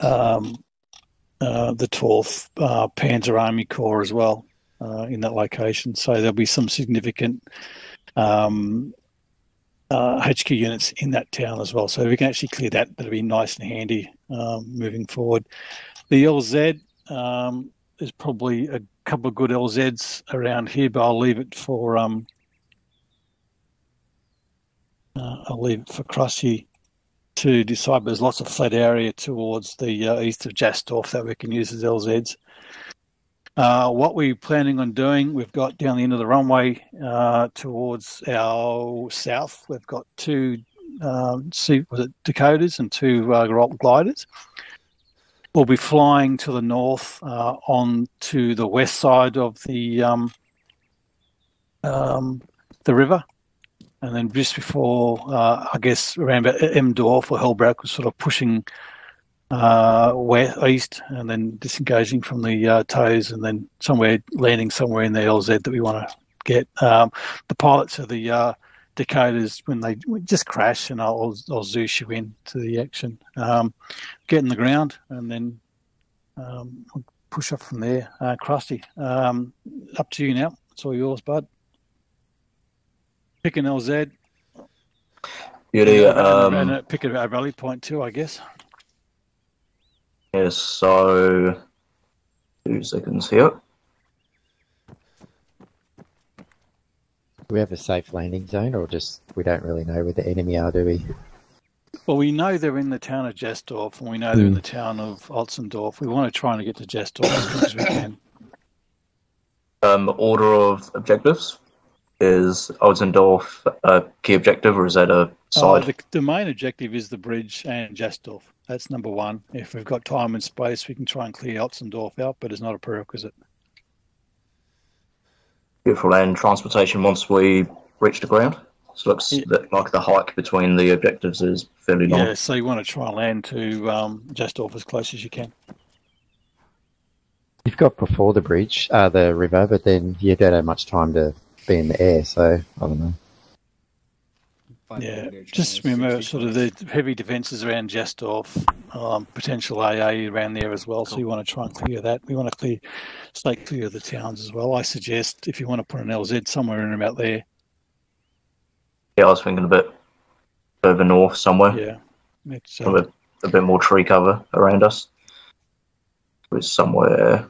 um, uh, the 12th uh, Panzer Army Corps as well uh, in that location. So there'll be some significant um, HQ uh, units in that town as well. So we can actually clear that, that'll be nice and handy um, moving forward. The LZ, um, there's probably a couple of good LZs around here, but I'll leave it for um, uh, I'll leave it for Krusty to decide. There's lots of flat area towards the uh, east of Jastorf that we can use as LZs. Uh, what we're planning on doing, we've got down the end of the runway uh, towards our south. We've got two, um, was it Dakotas and two uh, gliders. We'll be flying to the north uh, on to the west side of the um, um, the river and then just before, uh, I guess, around about Emdorf or Hellbrook was sort of pushing uh, west, east and then disengaging from the uh, tows and then somewhere landing somewhere in the LZ that we want to get. Um, the pilots of the uh, Dakotas, when they just crash, and I'll, I'll you in to the action, um, get in the ground and then um, push up from there. Uh, Krusty, um, up to you now. It's all yours, bud pick an LZ. Beauty. Um, and pick a rally point too, I guess. Yes. So two seconds here. Do we have a safe landing zone, or just we don't really know where the enemy are, do we? Well, we know they're in the town of Jestorf, and we know they're in hmm. the town of Otzendorf. We want to try and get to Jestorf as quick as we can. Um, order of objectives is Otzendorf a key objective, or is that a side? Oh, the, the, main objective is the bridge and Jastorf. That's number one. If we've got time and space, we can try and clear Otzendorf out, but it's not a prerequisite. Beautiful. And transportation once we reach the ground? So it looks yeah. like the hike between the objectives is fairly long. Yeah, so you want to try and land to um, Jastorf as close as you can. You've got before the bridge, uh, the river, but then you don't have much time to be in the air. So I don't know. Yeah, just remember sort of the heavy defences around Jastorf, um, potential AA around there as well. So you want to try and clear that. We want to clear, stay clear of the towns as well. I suggest if you want to put an LZ somewhere in about there. Yeah, I was thinking a bit further north somewhere. Yeah, it's, uh, a, bit, a bit more tree cover around us. It's somewhere.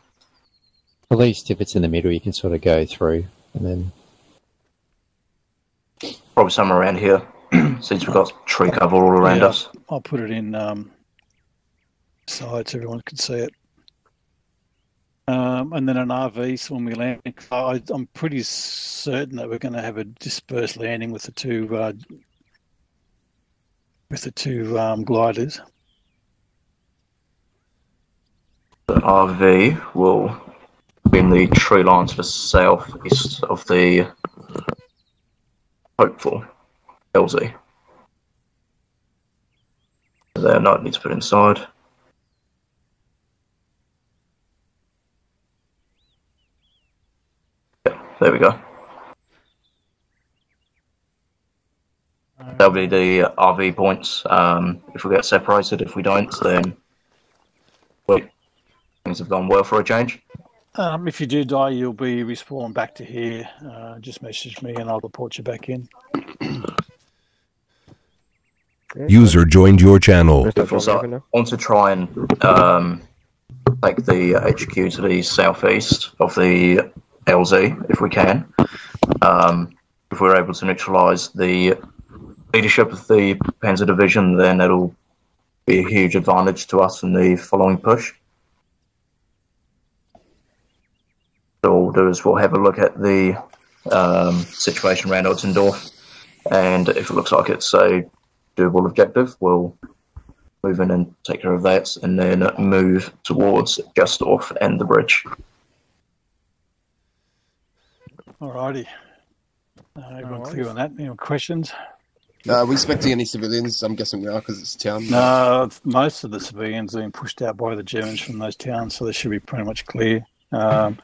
At least if it's in the middle, you can sort of go through and then probably somewhere around here, since we've got tree cover all around yeah, us. I'll put it in um, side so everyone can see it. Um, and then an RV so when we land. I, am pretty certain that we're going to have a dispersed landing with the two uh, with the two um, gliders. The RV will be in the tree lines to the southeast of the hopeful LZ. There, no, it needs to put inside. Yeah, there we go. That'll be the RV points. Um, if we get separated, if we don't, then wait, things have gone well for a change. Um, if you do die, you'll be respawned back to here. Uh, just message me and I'll report you back in. User joined your channel. So I want to try and um, take the HQ to the southeast of the LZ if we can. Um, if we're able to neutralise the leadership of the Panzer Division, then it'll be a huge advantage to us in the following push. So what we'll do is we'll have a look at the um, situation around Otzendorf, and if it looks like it's a doable objective, we'll move in and take care of that, and then move towards Jastorf and the bridge. Alrighty. Uh, everyone clear on that? Any questions? Uh, are we expecting any civilians? I'm guessing we are because it's a town. No, most of the civilians are being pushed out by the Germans from those towns, so they should be pretty much clear. Um,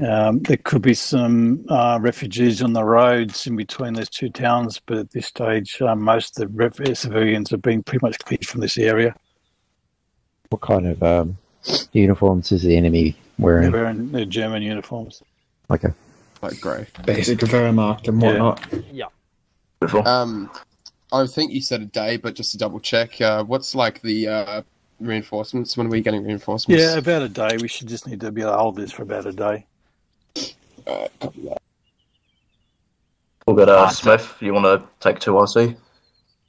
um, there could be some uh, refugees on the roads in between those two towns, but at this stage, uh, most of the ref- civilians have been pretty much cleared from this area. What kind of um, uniforms is the enemy wearing? They're wearing? wearing their German uniforms. Okay. Like grey. Basic Wehrmacht and Yeah. whatnot. Beautiful. Um, I think you said a day, but just to double check, uh, what's like the uh, reinforcements? When are we getting reinforcements? Yeah, about a day. We should just need to be able to hold this for about a day. Uh, copy that. We'll get uh, Smith. You want to take two RC?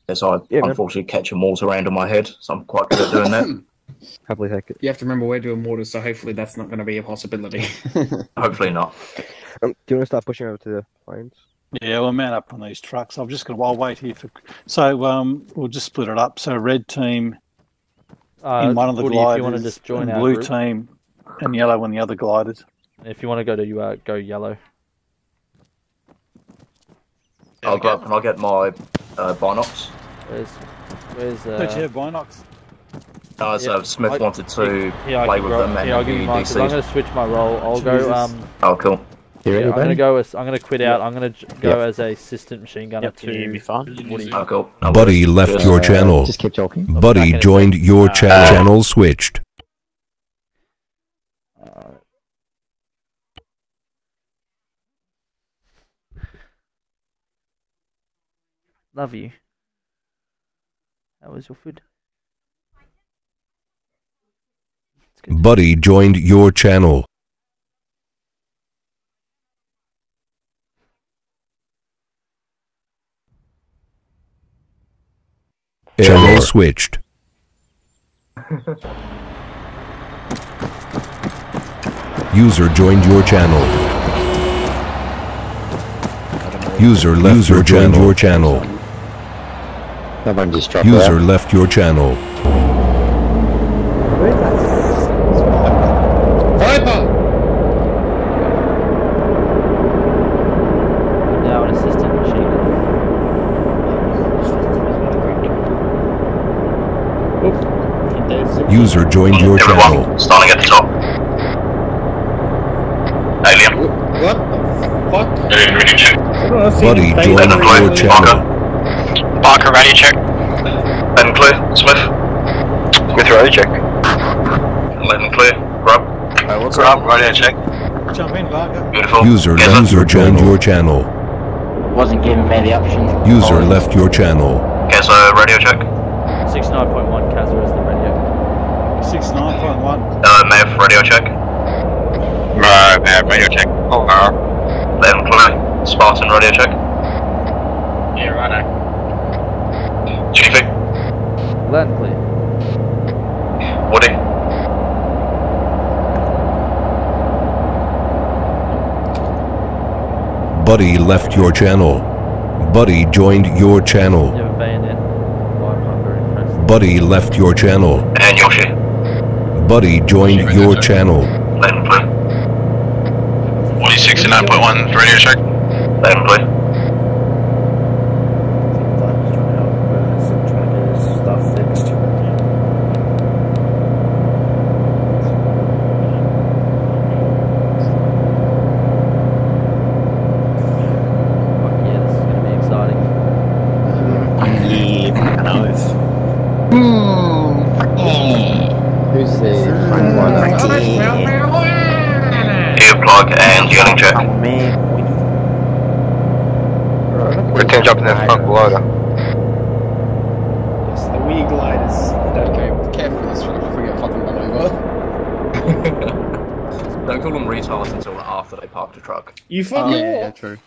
Yes, I Yeah, man. unfortunately catch mortars around on my head, so I'm quite good at doing that. Happily take it. You have to remember we're doing mortars, so hopefully that's not going to be a possibility. Hopefully not. Um, do you want to start pushing over to the planes? Yeah, we'll mount up on these trucks. I'm just gonna. I'll wait here for. So um, we'll just split it up. So red team Uh, in one of the Woody, gliders, if you want to just join and blue group, team, and yellow in the other gliders. If you want to go to uh, go yellow. I'll go up and I'll get my uh, binocs. Where's where's Don't you uh, have binocs? Uh, so Yeah, Smith I- wanted to here, I play can with grow- them and here, I'll give you he mine 'cause I'm going to switch my role. I'll go. Um, Oh, cool. Yeah, I'm going to go as I'm going to quit out. I'm going to go Yeah. as a assistant machine gunner to Woody. Oh, cool. No Buddy left Cheers. your Uh, channel. Just keep talking. Buddy back in a joined your Uh, channel. Channel switched. Love you. How was your food? Buddy joined your channel. Channel switched. User joined your channel. User left your joined your channel. Someone just dropped User out. left your channel. Viper! I'm now an assistant machine gunner. User joined your channel. Starting at the top. Alien. What the fuck? Alien radio check. Buddy joined your channel. Barker radio check. Ben clear. Smith. Smith radio check. Letting clear. Grub. Grub radio check. Jump in, Barker. Beautiful. User Yes, left sir. your joined your channel. Wasn't giving me the option. User left your channel. Okay, so radio check. 69.1 Kazra is the radio. Six nine point one. Uh, Mav radio check. Right, Mav radio check. Oh, uh. Letting clear. Spartan radio check. Yeah, right. Chiefy. Loud and clear. Woody. Buddy left your channel. Buddy joined your You channel. have a bayonet. I'm very impressed. Buddy left your channel. And Yoshi. Buddy joined your channel. Letting clear. Woody 69.1 radio check. Letting clear. Fuck yeah, this is going to be exciting. Who's the front glider? Ear plug and unit check. Return jump in the front glider. Yes, the wee gliders. Okay, careful with this truck before we get fucking run over. Don't call them retards until after they park the truck. You fucking yeah, yeah, true.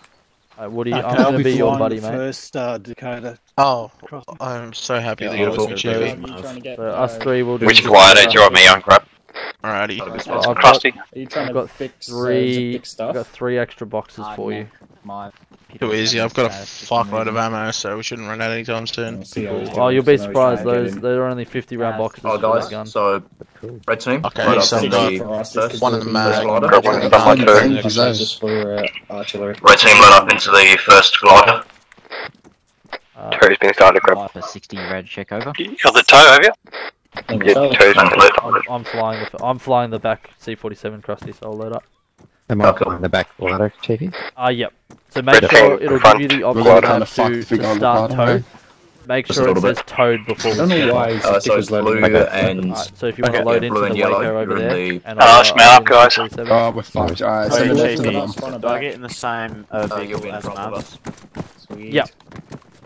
Uh, Woody, Okay, I'm I'll going to be your buddy, mate. First uh, Dakota. Oh. I'm so happy that you're beautiful. with So, us three will do. Which glider do you want me on, Grab? Alrighty. That'll I've Spartan. got, Crusty. Are you trying I've to got fix three. uh, big I've got three extra boxes for you. Too easy. I've got a fuckload of ammo, so we shouldn't run out anytime soon. See how he's Oh, you'll be so now he's surprised. trying Those in. there are only 50 round boxes Oh, for gun. guys, so red team. Okay, load up so in got the first one in the because mag. we're- Grab one in the front Yeah, two. yeah. Just- Just for uh, artillery. Red team load up into the first glider. Uh, Two's been started, Grab. For 60 red check over. You got the tow, have you? Yeah, you. two's. I'm, I'm flying the f- I'm flying the back C47 crusty, so I'll load up. Am I on the back glider, Chiefy? Ah, yep. So make Red sure it'll front give you the We're option gonna to, fuck to, if we to go on the start bottom, tow. Make Just sure it little bit. says towed before I don't know start. why Uh, so it's blue and Alright, so if you want to load yeah, into blue the and Waco yellow, over there, the- and Uh, I'll- I'll up, guys. Oh, we're fucked. Alright, Wait, send the wait, left to wait. them. Front and Do I get in the same uh, Uh, vehicle you'll be in as front of Sweet. Yep.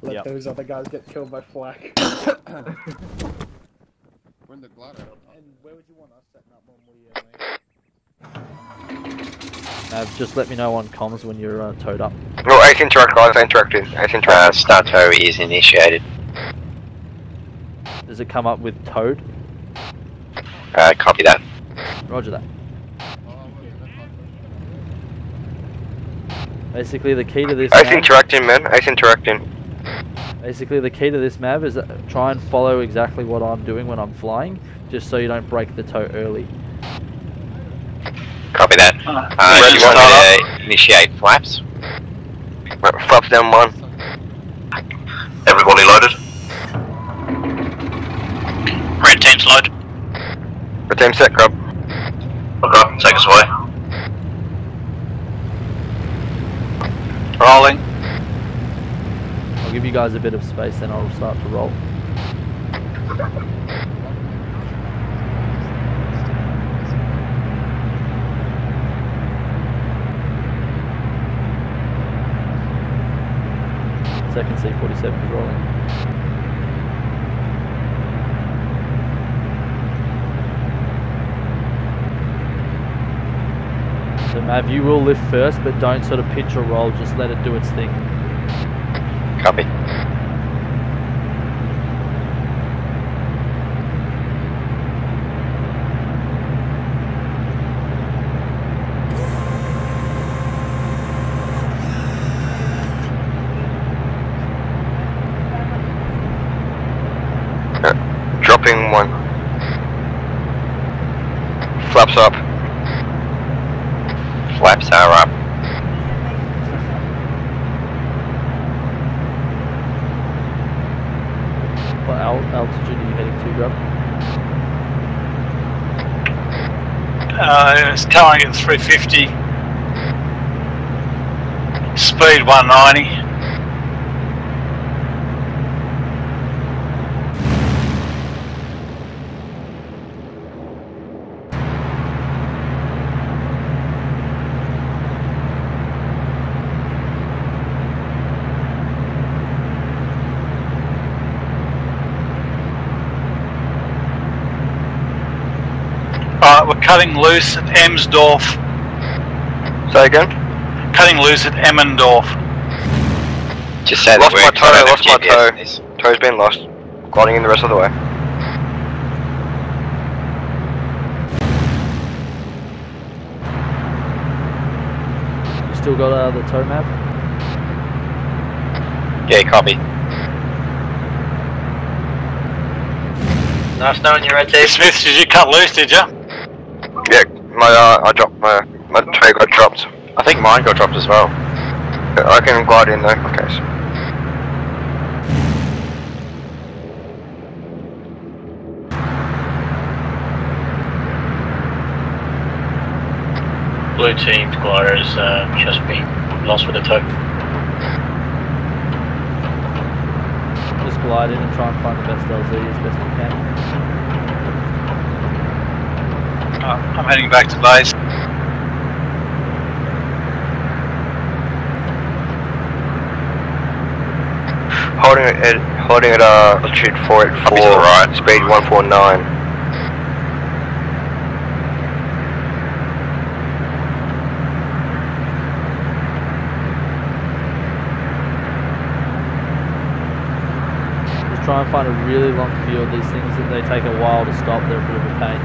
Let Yep. those other guys get killed by flak. We're in the glider. and where would you want us setting up when we Uh, just let me know on comms when you're uh, towed up. No, I interact, guys. I interacted. I can interacted. Uh, start tow is initiated. Does it come up with towed? Uh, copy that. Roger that. Basically, the key to this. I map- interacting, man. I interacting. Basically, the key to this map is uh, try and follow exactly what I'm doing when I'm flying, just so you don't break the tow early. Copy that. Uh, Ready you want to me to initiate flaps? Flaps down one. Everybody loaded? Red team's loaded. Red team set, grub. Okay, take us away. Rolling. I'll give you guys a bit of space, then I'll start to roll. Second C47 is rolling. So Mav, you will lift first, but don't sort of pitch or roll, just let it do its thing. Copy. Uh, Dropping one. Flaps up. Flaps are up. What al- altitude are you heading to, Grub? Currently 350. Speed 190. Alright, we're cutting loose at Emsdorf. Say again? Cutting loose at Emmendorf. Just say lost my tow, lost my tow. Tow's been lost. Gliding in the rest of the way. You still got uh, the toe map? Yeah, copy. Nice knowing you, Red Team. Smith, did you cut loose, did you? Yeah, my uh, I dropped my my tow got dropped. I think mine got dropped as well. I can glide in though. Okay. So. Blue team's glider has uh, just been lost with a tow. Just glide in and try and find the best LZ as best we can. Uh, I'm heading back to base. Holding it at holding at uh altitude four eight four. Right. Speed one four nine. Just try and find a really long field. These things that they take a while to stop, they're a bit of a pain.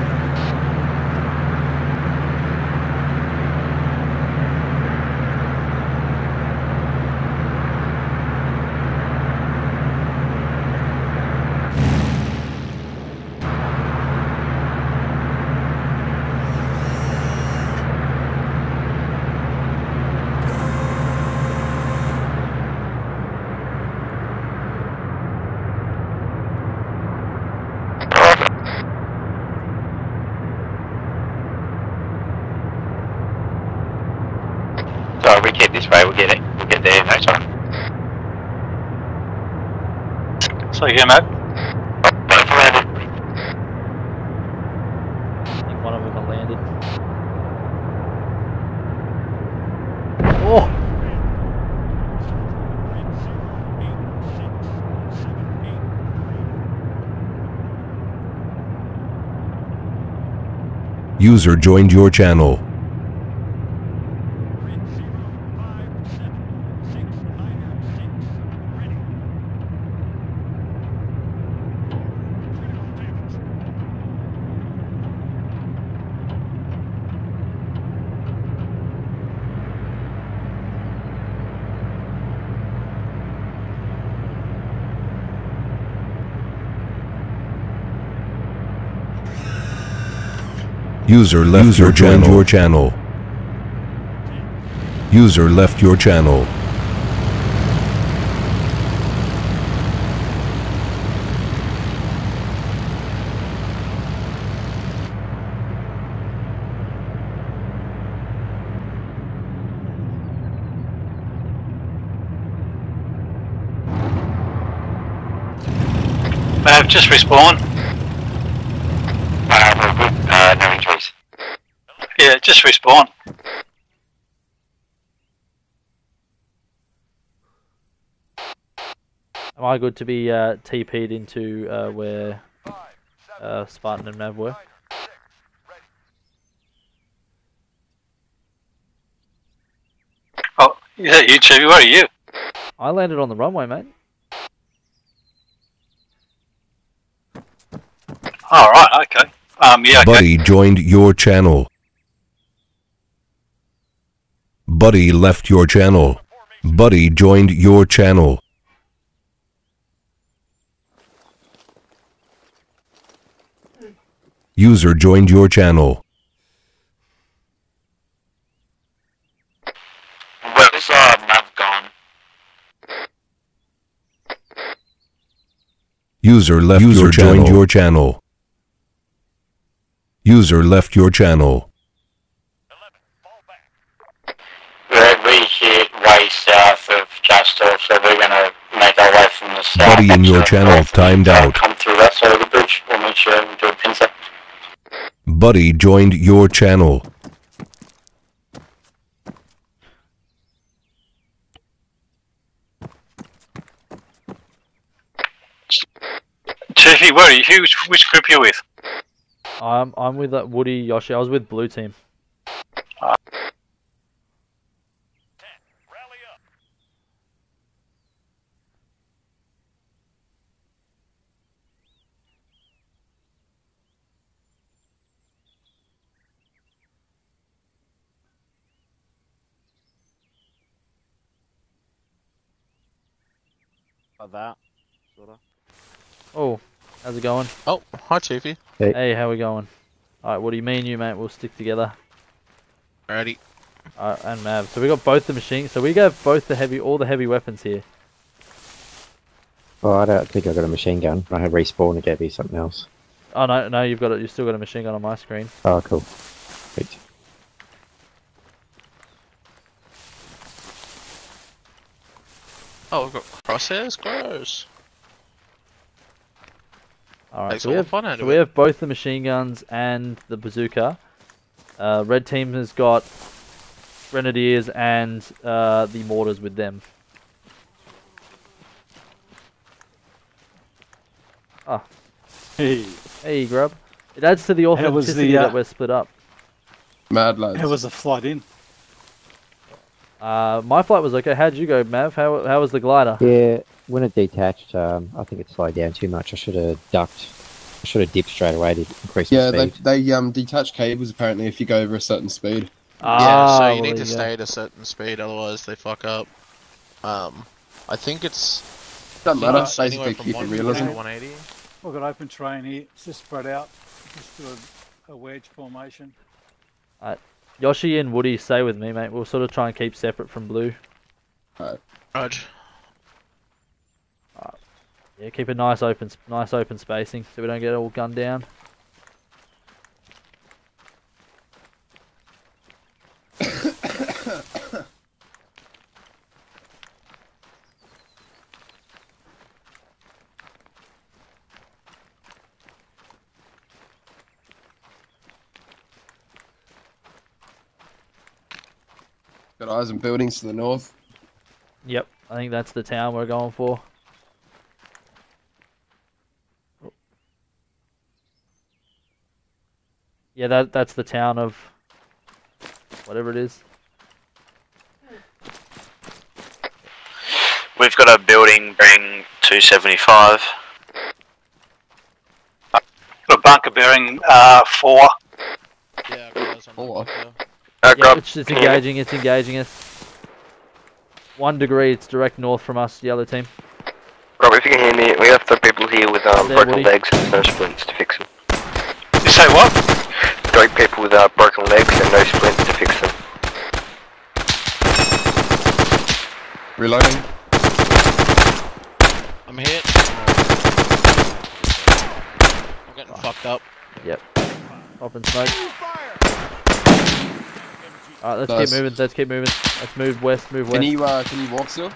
So if we keep this way, we'll get it. We'll get there in no time. So you Matt. I think one of them landed. Oh! User joined your channel. User left your joined your channel. User left your channel. Mav, just respawn. Uh, no injuries. Yeah, just respawn. Am I good to be uh, TP'd into uh, where uh, Spartan and Nav were? Oh, is that you, Chevy? Where are you? I landed on the runway, mate. All right, okay. Um, yeah, okay. Buddy joined your channel. Buddy left your channel. Buddy joined your channel. User joined your channel. Where's uh, Mav gone? User left your joined your channel. User left your channel. We're we hit way south of Jastor, so we're gonna make our way from the south. Buddy in your channel timed out. Come through that side of the bridge. We'll make sure we do a pincer. Buddy joined your channel. Chevy, where are you? Which, which group are you with? I'm I'm with uh, Woody Yoshi. I was with Blue Team. Like that, sorta. Oh, how's it going? Oh, hi Chiefy. Hey. Hey, how we going? Alright, what do you mean you, mate? We'll stick together. Alrighty. Alright, and Mav. So we got both the machines. So we got both the heavy, all the heavy weapons here. Oh, I don't think I got a machine gun. I had respawn to get me something else. Oh no, no, you've got it. You've still got a machine gun on my screen. Oh, cool. Sweet. Oh, we've got crosshairs? Gross. Alright, so we have, fun out so we have both the machine guns and the bazooka. Uh, red team has got grenadiers and uh, the mortars with them. Ah, Hey, hey, grub. It adds to the How was the, authenticity uh, that we're split up. Mad lads. how was a flood in? Uh, my flight was okay. How'd you go, Mav? How how was the glider? Yeah, when it detached, um, I think it slowed down too much. I should have ducked. I should have dipped straight away to increase yeah, my they, speed. they um detach cables apparently if you go over a certain speed. yeah, Ah, so you well, need to there you go. stay at a certain speed, otherwise they fuck up. Um, I think it's Doesn't I matter. think it's anywhere Basically, from keep it 140 realism. to 180. We've got open terrain here. It's just spread out. Just do a, a wedge formation. Yoshi and Woody, stay with me, mate. We'll sort of try and keep separate from Blue. Rog. Yeah, keep a nice open, nice open spacing, so we don't get all gunned down. Got eyes and buildings to the north. Yep, I think that's the town we're going for. Yeah, that that's the town of whatever it is. We've got a building bearing 275. Got a bunker bearing uh, four. Yeah, I've got those on Four. Uh, Yeah, it's, it's engaging. It's engaging us. One degree. It's direct north from us. Yellow team. Rob, if you can hear me, we have the people here with um, There, broken Woody. legs and no splints to fix them. You say what? Got people with uh, broken legs and no splints to fix them. Reloading. I'm hit. I'm getting fucked up. Yep. Open smoke. Alright, let's Nice. keep moving. Let's keep moving. Let's move west. Move west. Can west. you uh, can you walk still?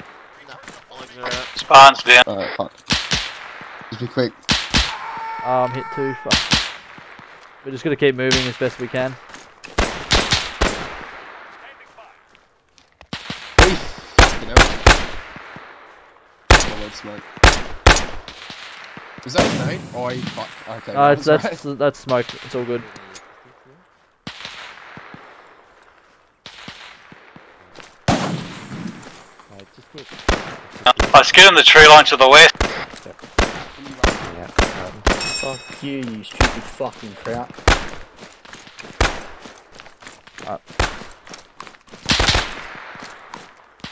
Spartan's down. Alright, fuck. Just be quick. Oh, I'm hit too. Fuck. We're just gonna keep moving as best we can. Hey, fucking hell. Oh, wait, smoke. Was that a nade? Oh, fuck. Okay. Uh, it's, that's that's right. that's smoke. It's all good. Uh, just get, Let's get in the tree line to the west. yeah, Fuck you, you stupid fucking kraut.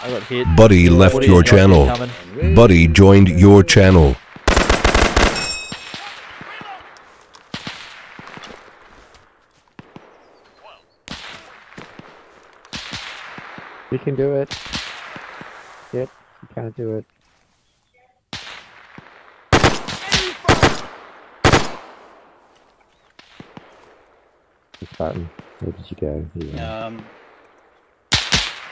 I got hit. Buddy left Woody your channel. incoming. Buddy joined your channel. you can do it. Yep, you can't do it. This. Where did you go? Here. Um,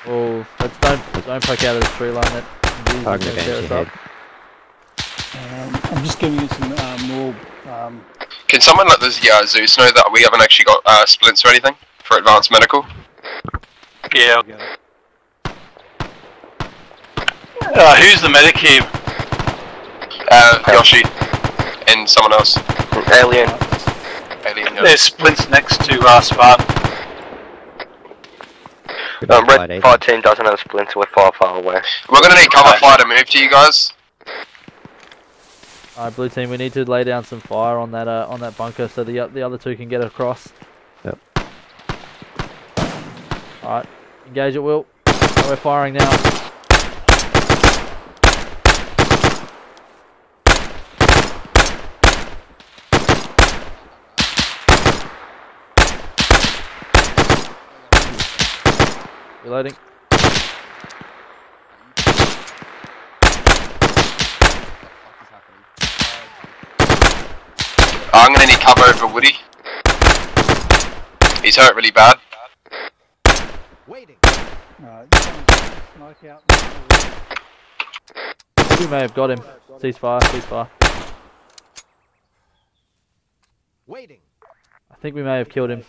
Oh, let's don't don't poke out of the tree line. That I'm gonna tear bench us your up. head. um, I'm just giving you some uh, more. Um, Can someone let this uh, Zeus know that we haven't actually got uh, splints or anything for advanced medical? Yeah. Uh, who's the medic here? Uh, Yoshi and someone else. Alien. Alien. yeah. There's splints next to uh, Spartan. Good Um, red Friday. fire team doesn't have splints, we're far, far away. We're gonna need cover fire to move to you guys. Alright, blue team. We need to lay down some fire on that uh, on that bunker so the the other two can get across. Yep. Alright, engage it, will. We're firing now. Reloading. I'm gonna need cover over Woody. He's hurt really bad. smoke. We may have got him. Ceasefire, ceasefire. Waiting. I think we may have killed him.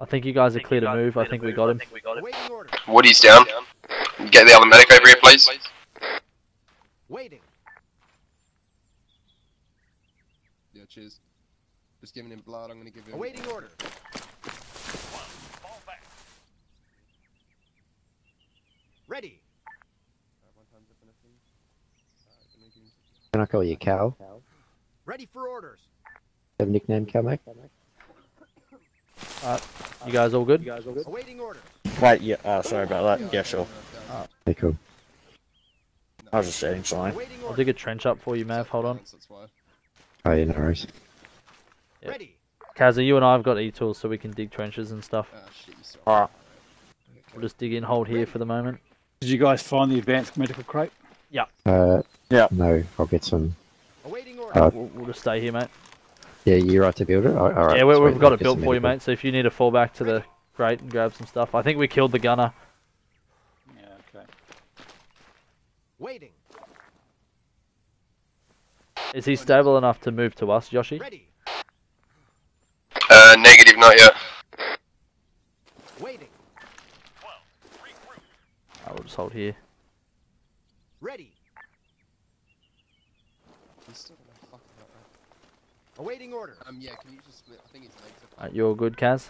I think you guys are clear to move. I think we got him. Woody's down. Get the other medic over here, please. Waiting. Yeah, cheers. Just giving him blood. I'm gonna give him. Awaiting order. Ready. Can I call you Cal? Ready for orders. Have a nickname, Cal, mate? Alright, you guys all good? Awaiting orders. Wait, yeah, uh, sorry about that. Yeah, sure. Okay, cool. I was just saying something. I'll dig a trench up for you, Mav. Hold on. That's why. Oh, yeah, no worries. Yeah. Ready. Kazza, you and I have got e-tools so we can dig trenches and stuff. Ah, shit, you sorry. Alright. We'll just dig in, hold here for the moment. Did you guys find the advanced medical crate? Uh, Yeah. no, I'll get some. Uh, We'll, we'll just stay here, mate. Yeah, you're right to build it? All right, yeah, we, we've got I'll it built for you, mate. So if you need to fall back to the crate and grab some stuff, I think we killed the gunner. Yeah, okay. Waiting. Is he stable enough to move to us, Yoshi? Ready. Uh, negative, not yet. Waiting. I will just hold here. Ready. He's still gonna fuck about that. Awaiting order. Um, yeah, can you just split? I think his legs are. Alright, you're all good, Kaz?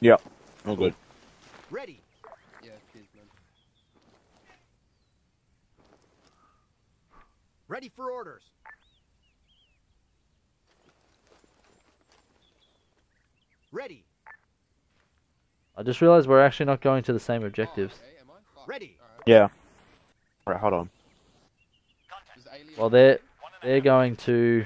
Yep. All good. Ready. Yeah, cheers, man. Ready for orders. Ready. I just realised we're actually not going to the same objectives. Ready. Yeah. Right, hold on. Well, they're they're going to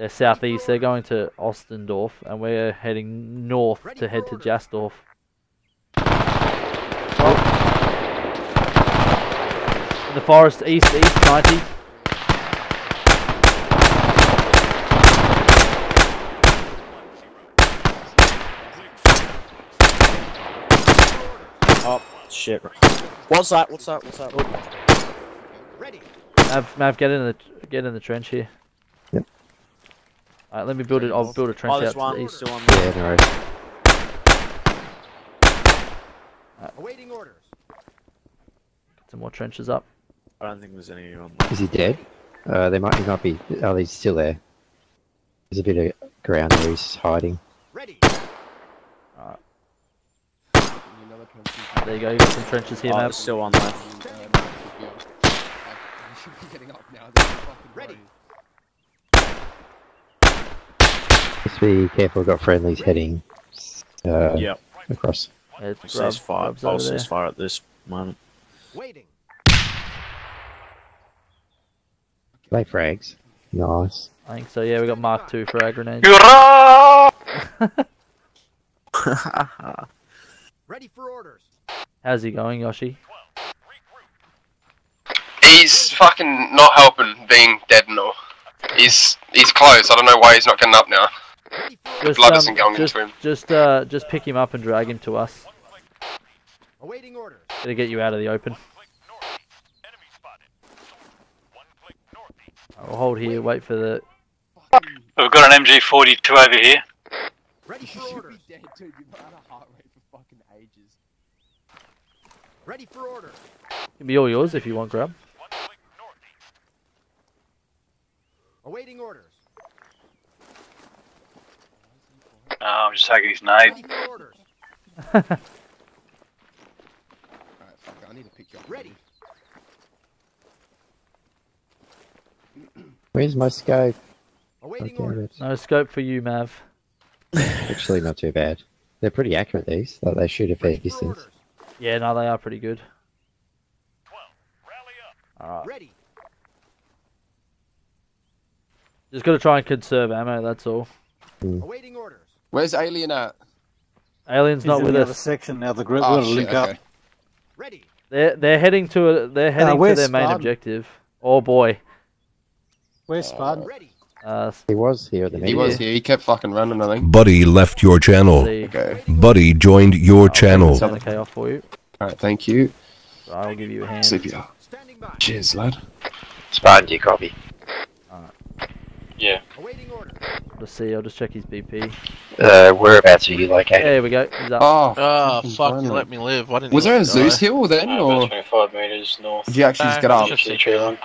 they're southeast. They're going to Otzendorf, and we're heading north to head to Jastorf. In the forest, east, east, ninety. Oh, shit. What's that? What's that? What's that? Ready. Mav, Mav, get in the get in the trench here. Yep. Alright, let me build it. I'll build a trench Oh, there's out to the east. still on Yeah, no worries. Awaiting orders. Some more trenches up. I don't think there's any on. Is he dead? Uh, they might, he might be. Oh, he's still there. There's a bit of ground there. He's hiding. Ready. Alright. There you go. You got some trenches here, Oh, Mav. still one left. He should be getting up now. This is fucking Ready. Just be careful. We've got friendlies heading. Uh, Yep. Across. Yeah, It says fire. Grub's over Pulse says there. fire at this moment. Waiting. Late frags. Nice. I think so. Yeah, we got Mark two frag grenades. Ready for orders. How's he going, Yoshi? He's fucking not helping being dead and all. He's he's close. I don't know why he's not getting up now. The Just, blood um, isn't going just, into him. just, uh, just pick him up and drag him to us. Awaiting orders. Gonna get you out of the open. I'll hold here. Wait for the. We've got an MG42 over here. Ready for orders. dead, dude. You've had a heart rate for fucking ages. Ready for orders. Can be all yours if you want, grub. Awaiting orders. Oh, I'm just taking his nade. Ready for orders. Alright, fuck it. I need to pick you up. Ready. Where's my scope? Awaiting Okay, orders. No scope for you, Mav. actually not too bad. They're pretty accurate. These. Like they shoot a fair Ready distance. orders. Yeah, no, they are pretty good. Alright. Ready. Just gotta try and conserve ammo, that's all. Hmm. Awaiting orders. Where's Alien at? Alien's He's not in with the other us. section now. The group Oh, ah, we're shit, link okay. up. Ready. They're they're heading to a, they're ah, heading to where's their main objective. Oh boy. Where's uh, Spartan? Ready. Uh, He was here at the He meeting. was here. He kept fucking running. I think. Buddy left your channel. see. Okay. Buddy joined your channel. Turn the off for you. Alright. Thank you. I'll give you a hand. CPR. Standing by. Cheers, lad. Spartan, do you copy? Yeah. Awaiting orders. Let's see. I'll just check his BP. Uh, whereabouts are you located? There we go. He's up. Oh. Oh, fuck, you let me live. Why didn't Was there a let me Zeus die? hill then, Uh, or 25 metres north. did you actually just get Nah, up? just See tree line.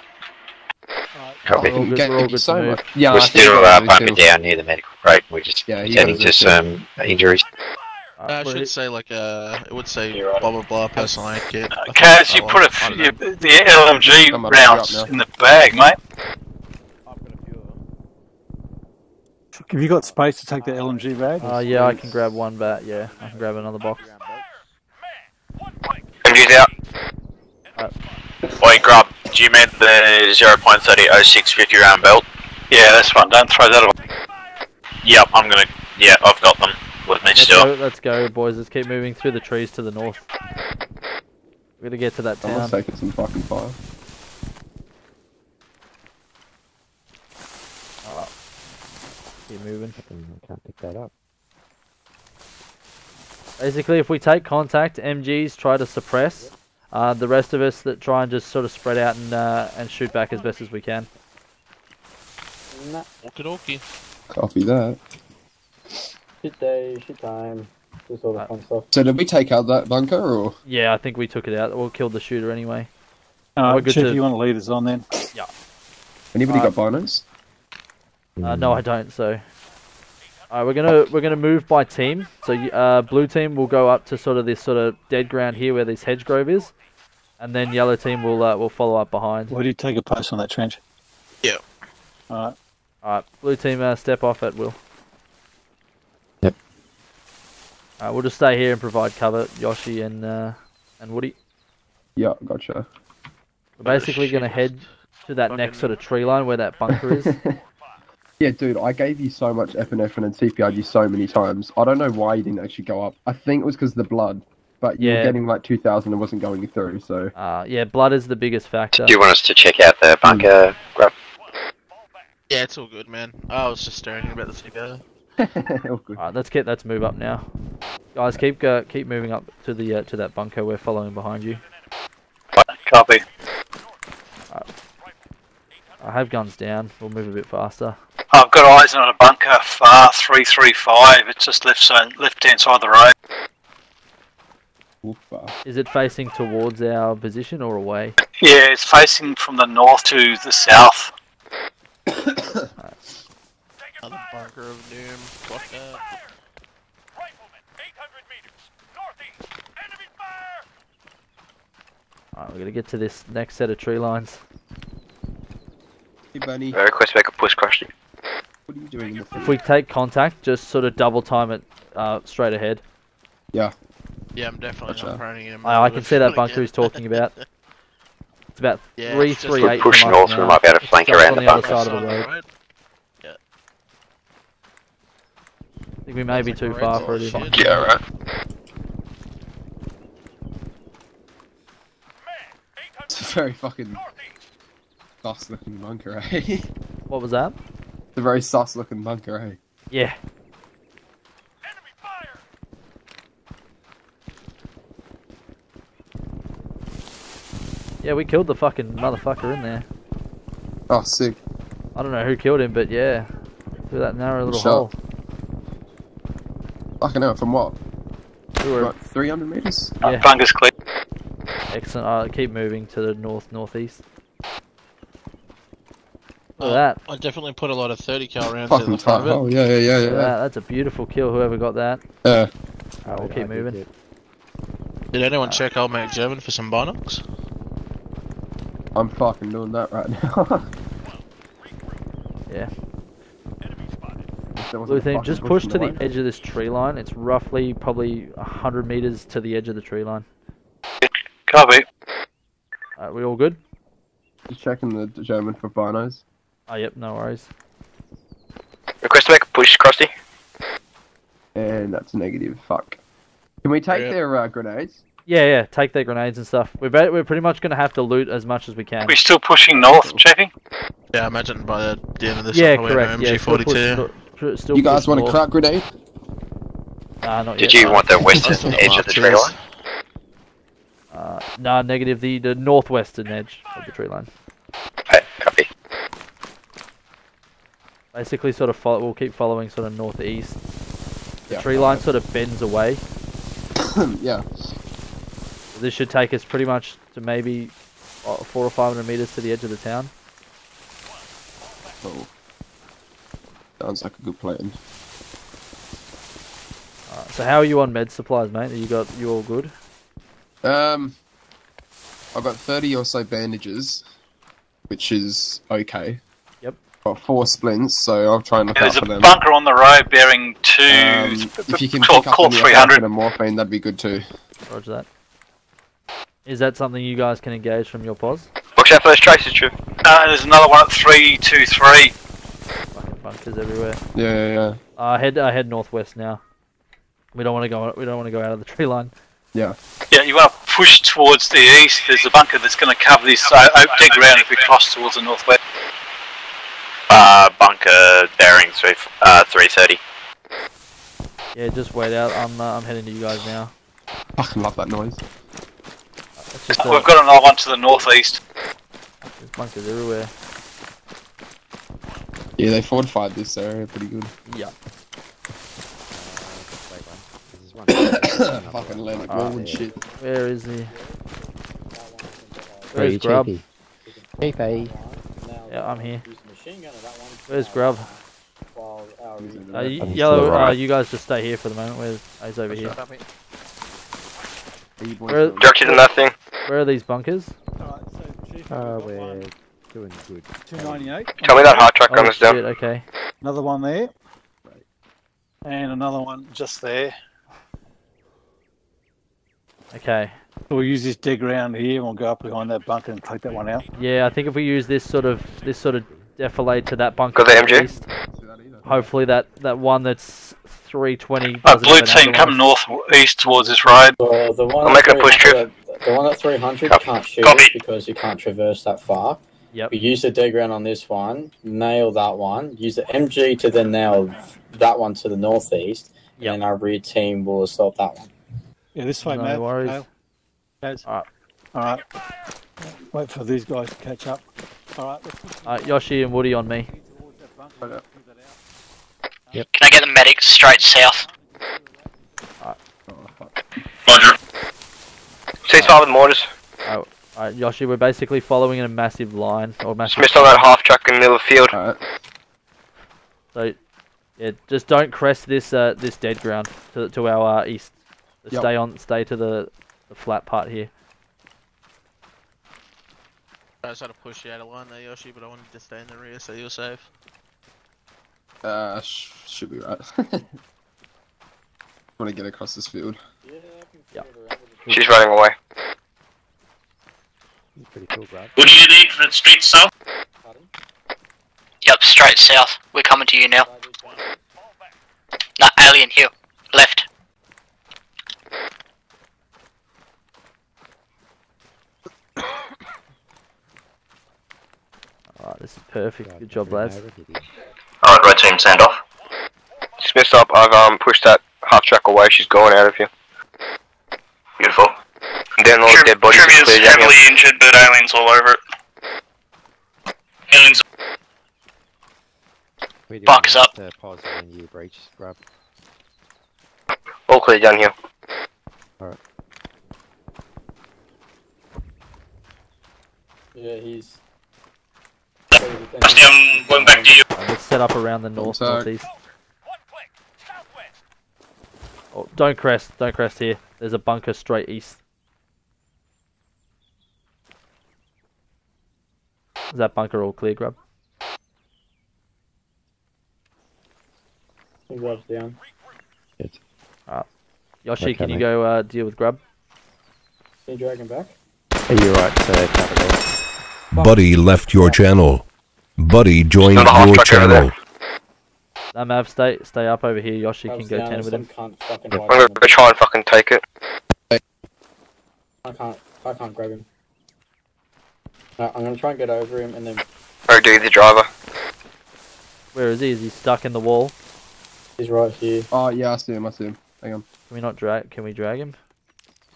Copy. We're all good- Get- we're all thank you good so much. Yeah, We're I still I uh, got bunkered Zeus hill. down near the medical break. We're just Yeah, he tending got to Zeus hill. some injuries. Uh, I should it- say like uh, it would say right. blah blah blah personal aid kit. I think- you put a I don't f- know. you, the LMG I'm gonna pick you up rounds in the bag, mate. Have you got space to take the LMG bag? Uh, yeah, I can grab one bat. Yeah, I can grab another box. MG's out. Wait, Grub, do you mean the 0.3006 50 round belt? Yeah, that's one. Don't throw that away. Yep, I'm gonna. Yeah, I've got them with me Let's still. go, let's go, boys. Let's keep moving through the trees to the north. We're gonna get to that Someone's town. taking some fucking fire. Keep moving. I can't pick that up. Basically, if we take contact, MGs try to suppress. Uh, the rest of us that try and just sort of spread out and uh, and shoot back as best as we can. Okie dokie. Copy that. Shit day, shit time. Just all the fun stuff. So did we take out that bunker or? Yeah, I think we took it out or killed the shooter anyway. Uh, good Chief, to- you want to lead us on then? Yeah. Anybody Uh, got binos? Uh, no, I don't. So, alright, we're gonna we're gonna move by team. So, uh, blue team will go up to sort of this sort of dead ground here where this hedge grove is, and then yellow team will uh, will follow up behind. Where do you take a post on that trench? Yeah. All right. Alright, blue team uh, step off at will. Yep. Alright, we'll just stay here and provide cover, Yoshi and uh, and Woody. Yeah, gotcha. We're basically gonna head to that next sort of tree line where that bunker is. Yeah, dude, I gave you so much epinephrine and CPR'd you so many times. I don't know why you didn't actually go up. I think it was because of the blood, but you Yeah. were getting like 2,000 and wasn't going through, so. Uh, yeah, blood is the biggest factor. Do you want us to check out the bunker? Grab. Yeah, it's all good, man. I was just staring about the figure. All good. Alright, let's get let's move up now, guys. Keep uh, keep moving up to the uh, to that bunker. We're following behind you. Copy. I have guns down. We'll move a bit faster. I've got eyes on a bunker far 335. It's just left side, left hand side of the road. Uh. Is it facing towards our position or away? Yeah, it's facing from the north to the south. Another bunker of doom. Fuck that. Alright, we're gonna get to this next set of tree lines. Hey, Bunny, Uh, request make a push, Krusty. what are you doing If we take contact, just sort of double time it uh, straight ahead. Yeah. Yeah, I'm definitely Gotcha. not running in. I, I can see that bunker he's talking about. It's about Yeah, three it's three We'll eight push from north, us we might be able to flank around on the the other bunker. side of the road. Yeah. I think we may be too far for it. even. Yeah, right. It's very fucking sus looking bunker, eh? What was that? The very sus looking bunker, eh? Yeah. Yeah, we killed the fucking motherfucker in there. Oh, sick. I don't know who killed him, but yeah, through that narrow little Shot. hole. Fucking hell, from what? We were, Like 300 meters? yeah, Bunker's clear. excellent. Uh, keep moving to the north northeast. Look at um, that. I definitely put a lot of 30 cal rounds in the front tight of hole. it. Oh, yeah, yeah, yeah, yeah. that. That's a beautiful kill. Whoever got that. Yeah. Alright, we'll keep moving. Did anyone check old mate German for some binocs? I'm fucking doing that right now. Yeah. If there wasn't Blue team, just push to the the way. edge of this tree line. It's roughly probably 100 meters to the edge of the tree line. Copy. Alright, we all good? Just checking the German for binos. Oh, yep, no worries. Request to make a push, Krusty. And that's negative. Fuck. Can we take Yeah. their uh, grenades? Yeah, yeah, take their grenades and stuff. We're, we're pretty much going to have to loot as much as we can. We're still pushing north, checking. Yeah, I imagine by the, the end of this, yeah, I'll probably correct. Yeah, an still push, MG42. still, pr- still You guys push want a crack grenade? Nah, not Did yet. you want the western edge of the tree line? Uh, nah, negative. The, the northwestern edge of the tree line. Okay, copy. Basically, sort of follow. We'll keep following sort of northeast. The Yeah. tree line sort of bends away. yeah. This should take us pretty much to maybe uh, four or five hundred meters to the edge of the town. Cool. Sounds like a good plan. Alright, so how are you on med supplies, mate? Are you got you all good? Um, I've got 30 or so bandages, which is okay. Yep. Got four splints, so I'll try and look Yeah, out there's a for them. bunker on the road bearing two. Um, if you can call, pick up call 300. and morphine, that'd be good too. Roger that. Is that something you guys can engage from your pos? Watch out for those traces, Drew. Uh, there's another one at 323. Fucking bunkers everywhere. Yeah, yeah, yeah. Uh, head uh, head northwest now. We don't want to go. We don't want to go out of the tree line. Yeah. Yeah, you want to push towards the east. There's a bunker that's going to cover this uh, oak dead ground if we cross towards the northwest. Uh, bunker bearing three, uh, 330. Yeah, just wait out. I'm uh, I'm heading to you guys now. Fucking love that noise. Just uh, We've got another one to the northeast. there's bunkers everywhere. Yeah, they fortified this area pretty good. Yeah. Wait, one. This is one. Fucking Leonard Ah, Wall and shit. Where is he? Where are Where's you, Grub? Cheapy? Cheapy. Yeah, I'm here. Where's Grub? Uh, y- I'm still yellow, uh, right. you guys just stay here for the moment. Where's he's over here? Are you boys Where, Directed to nothing. where are these bunkers? Uh, we're doing good. 298. Tell me that hard truck Oh, gun is down. okay. Another one there. And another one just there. Okay. We'll use this dig around here and we'll go up behind that bunker and take that one out. Yeah, I think if we use this sort of this sort of defilade to that bunker, Got the MG? east, hopefully that that one that's 320. Uh, blue team angle come on north east towards this road. The, the one I'm at making a push 300 The one at 300 can't shoot Copy. because you can't traverse that far. Yep. We use the dead ground on this one, nail that one, use the MG to then nail that one to the northeast, Yep. and our rear team will assault that one. Yeah, this way, No Matt. worries. Dale. Gaz. Alright. Alright. Wait for these guys to catch up. Alright, let's Uh, Yoshi and Woody on me. towards. Yep. Can I get the medic straight south? Roger. Ceasefire with mortars. Alright, Yoshi, we're basically following in a massive line or massive. Missed on that half track in the middle of the field. Alright. So, yeah, just don't crest this uh, this dead ground to to our uh, east. Yep. Stay on, stay to the, the flat part here. I was trying to push you out of line there, Yoshi, but I wanted to stay in the rear so you're safe. Uh, sh- should be right. Want to get across this field. Yeah. She's running away. Pretty cool, Grub. What do you need for straight south? Yep, straight south. We're coming to you now. Nah, alien here. Left. Alright, this is perfect. Good job, lads. Alright, red team, send off. She's missed up. I've um pushed that half track away. She's going out of here. Beautiful. And then all the dead bodies are Trivia's cleared down heavily here. injured, but aliens all over it. Aliens. We do Bunkers up. Pause when you breach, Grub. All clear down here. Alright. Yeah, he's. Rusty, I'm going back to you. Alright, let's set up around the north Sorry. northeast. Oh, don't crest, don't crest here. There's a bunker straight east. Is that bunker all clear, Grub? He grabs down. Yoshi, can you go uh, deal with Grub? Can you drag him back? Are you right to cover there? Buddy left your channel. Buddy joined your truck over there. channel. That Mav, stay stay up over here. Yoshi can go ten with him. I'm gonna try and fucking take it. I can't. I can't grab him. No, I'm gonna try and get over him, and then Or do the driver. Where is he? Is he stuck in the wall? he's right here. Oh, yeah, I see him, I see him. Hang on. Can we not drag? Can we drag him?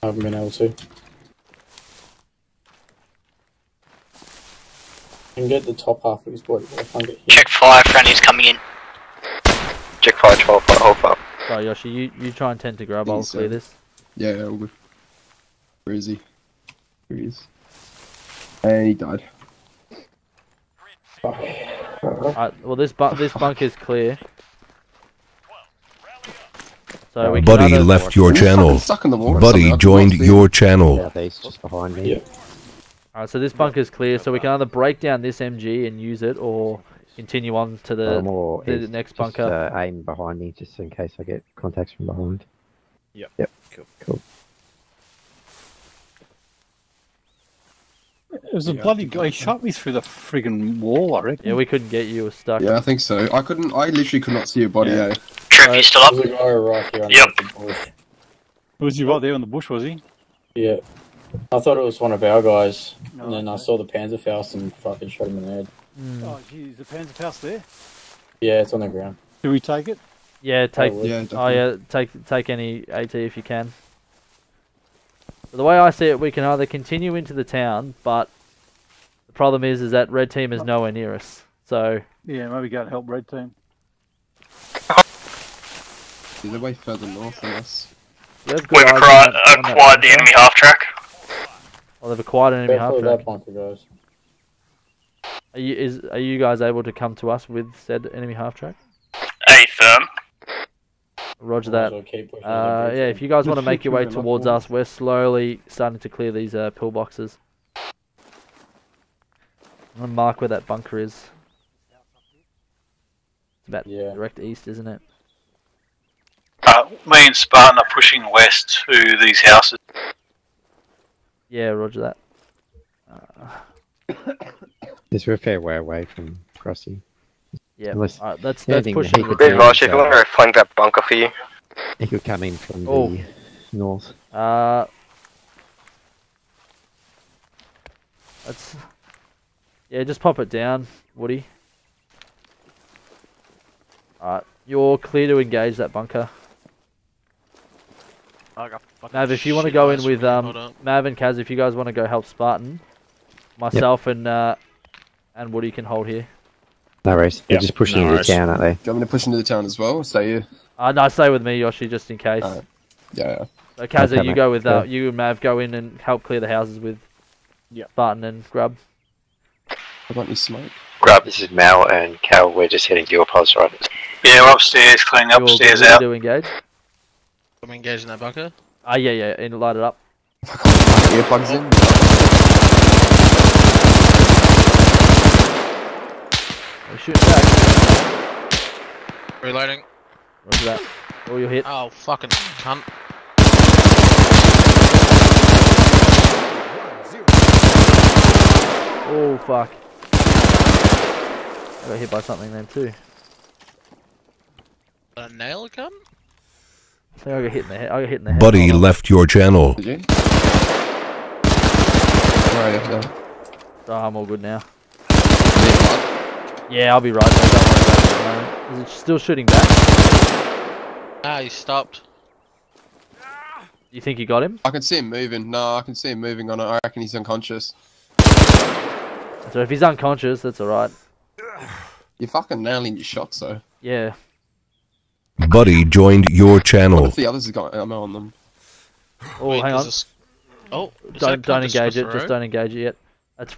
I haven't been able to. Can get the top half of his body, but I can't get here. Check fire, friendly's coming in. Check fire 12, fire, hold fire. Sorry, Yoshi, you, you try and tend to grub. I'll He's, clear this. Yeah, yeah, all good. Where is he? Here he is. And he died. Alright, well this bu- this bunker's clear. So we Buddy left your channel. stuck in the water or Buddy joined your channel. Southeast, just behind me. Yeah. Alright, so this bunker's clear, so we can either break down this MG and use it, or continue on to the, Um, the east, next just, bunker. uh, aim behind me, just in case I get contacts from behind. Yep. Yep. Cool. Cool. It was a bloody guy. He shot me through the friggin' wall, I reckon. Yeah, we couldn't get you. It was stuck. Yeah, I think so. I couldn't. I literally could not see your body. Yeah. Eh? Trip, you still up? There's a guy right here Yep. Was he right there in the bush, was he? Yeah. I thought it was one of our guys, No, and then I saw the Panzerfaust and fucking shot him in the head. Mm. Oh, geez, the Panzerfaust there. Yeah, it's on the ground. Do we take it? Yeah, take. would. Yeah, Oh yeah, take take any AT if you can. So the way I see it, we can either continue into the town, but the problem is, is that red team is nowhere near us. So Yeah, maybe go and help red team. Yeah, they're way further north than us. We have good We've eyes on acquired, that- on that acquired the enemy half track. Oh, they've acquired an enemy half track. that bunker, guys. Are you is are you guys able to come to us with said enemy half track? A firm. Roger that. well keep pushing Uh, yeah, if you guys want to make your way towards us, we're slowly starting to clear these uh, pillboxes. I'm gonna mark where that bunker is. It's about Yeah. direct east, isn't it? Uh, me and Spartan are pushing west to these houses. Yeah, roger that. Uh, Yes, we're a fair way away from Crossy. yeah, Unless alright, that's that's anything that pushing. he could Big do Rosh, if is, you uh, want to flank that bunker for you. He could come in from Oh. the north. Uh, that's yeah. Just pop it down, Woody. Alright, you're clear to engage that bunker. I got Mav, if you want to go in with from here, um. Mav and Kaz, if you guys want to go help Spartan, myself and uh and Woody can hold here. No worries. They're Yep, just pushing no into worries. town, aren't they? Do you want me to push into the town as well? or Stay here. Uh, no, stay with me, Yoshi, just in case. Alright. Yeah, yeah. So Kaz, Okay, you mate. go with uh, Yeah. you and Mav go in and help clear the houses with Yep. Spartan and Grub. I got any smoke. Grub, this is Mal and Cal. We're just heading to your pods, right? Yeah, we're upstairs, cleaning You all upstairs good out. to engage? I'm engaged in that bunker. Ah, yeah, yeah, and light it up. Earplugs in. We're shooting back. Reloading. Roger that. All your hit. Oh, fucking cunt. Oh fuck. I got hit by something then too. A nail cunt? I think I got hit in the head. I got hit in the head. Buddy left your channel. Did you? Where are you? Yeah. Oh, I'm all good now. Yeah, I'll be right there. Don't worry about it at the. Is it still shooting back? Ah, he stopped. You think you got him? I can see him moving. No, I can see him moving on it. I reckon he's unconscious. So if he's unconscious, that's alright. You're fucking nailing your shots, though. Yeah. Buddy joined your What channel. if the others have got ammo on them? Oh, Wait, hang on. a s- Oh, Don't don't engage it. Just don't engage it yet. That's.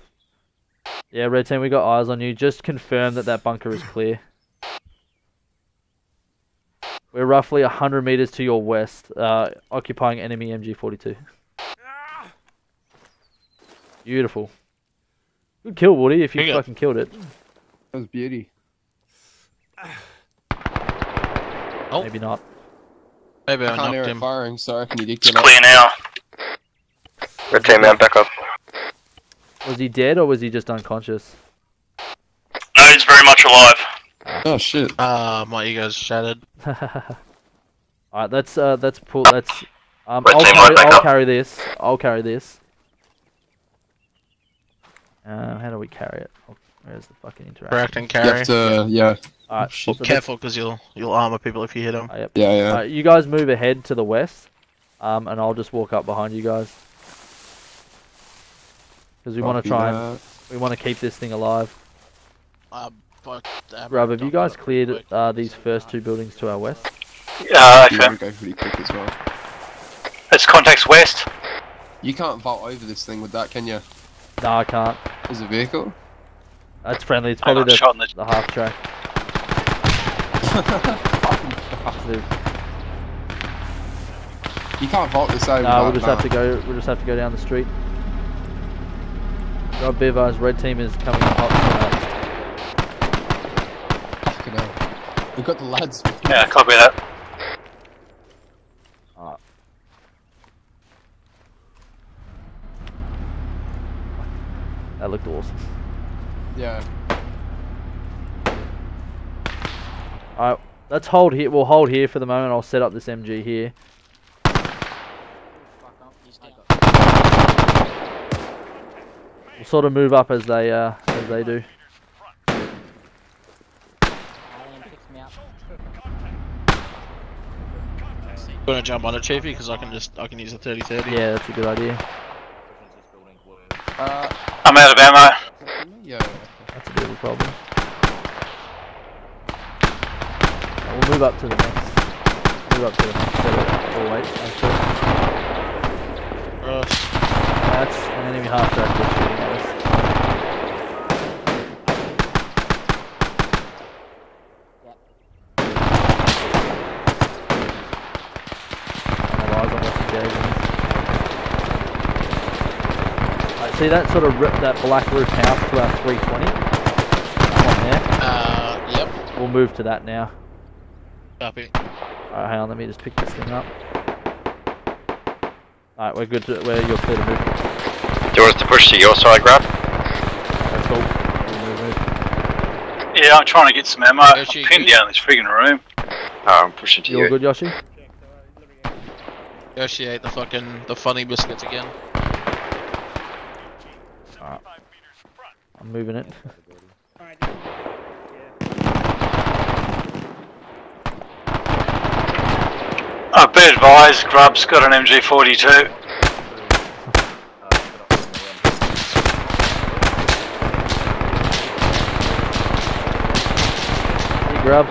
Yeah, red team, we got eyes on you. Just confirm that that bunker is clear. We're roughly 100 meters to your west, uh, occupying enemy MG42. Beautiful. Good kill, Woody, if you Big up. fucking killed it. That was beauty. Oh. Maybe not. Maybe I I can't knocked hear him. firing, sorry. I reckon you did It's get up. clear now. Red team out, back up. Was he dead or was he just unconscious? No, he's very much alive. Oh shit. Ah, my ego's shattered. Alright, let's uh, let's pull. Let's. Um, I'll team, carry, I'll up. carry this. I'll carry this. Uh, how do we carry it? Oh, where's the fucking interaction? Correct and You carry. have to, yeah. Alright, shit. so Careful, because you'll you'll armor people if you hit them. let's- uh, yep. Yeah, yeah. Alright, you guys move ahead to the west, um, and I'll just walk up behind you guys. Because we want to try and we want to keep this thing alive. Uh, but, uh, Rob, have you guys cleared uh, these first two buildings to our west? Uh, You okay. want to go pretty quick as well. Let's contact west. You can't vault over this thing with that, can you? No, I can't. As a vehicle? That's friendly. It's probably the, shot in the the half track. Dude. You can't vault this over. No, we'll just nah. have to go. We'll just have to go down the street. Rob Bivars, red team is coming up. Uh, Fucking hell. We've got the lads. Yeah, copy that. uh, that looked awesome. Yeah. Alright, let's hold here. We'll hold here for the moment. I'll set up this MG here. We'll sort of move up as they uh, as they do. Gonna jump on it, Chiefy, because I can just I can use a 30-30. Yeah, that's a good idea. Uh, I'm out of ammo. yeah. That's a bit of a problem. Uh, We'll move up to the next. Move up to the next set of or wait, actually. That's an enemy half track that's shooting at us. Otherwise, I'm. Right, see that sort of ripped that black roof house to our 320? That one there? Uh, yep. We'll move to that now. Copy. Alright, hang on, let me just pick this thing up. Alright, we're good to, we're, you're clear to move. Do you want us to push to your side, Grab? That's cool. Move, move. Yeah, I'm trying to get some ammo. I'm pinned down in this friggin' room. Oh, I'm pushing to You all you. good, Yoshi? Yoshi ate the fucking the funny biscuits again. Alright. I'm moving it. Oh, I've been advised, Grub's got an MG42. Hey, grub.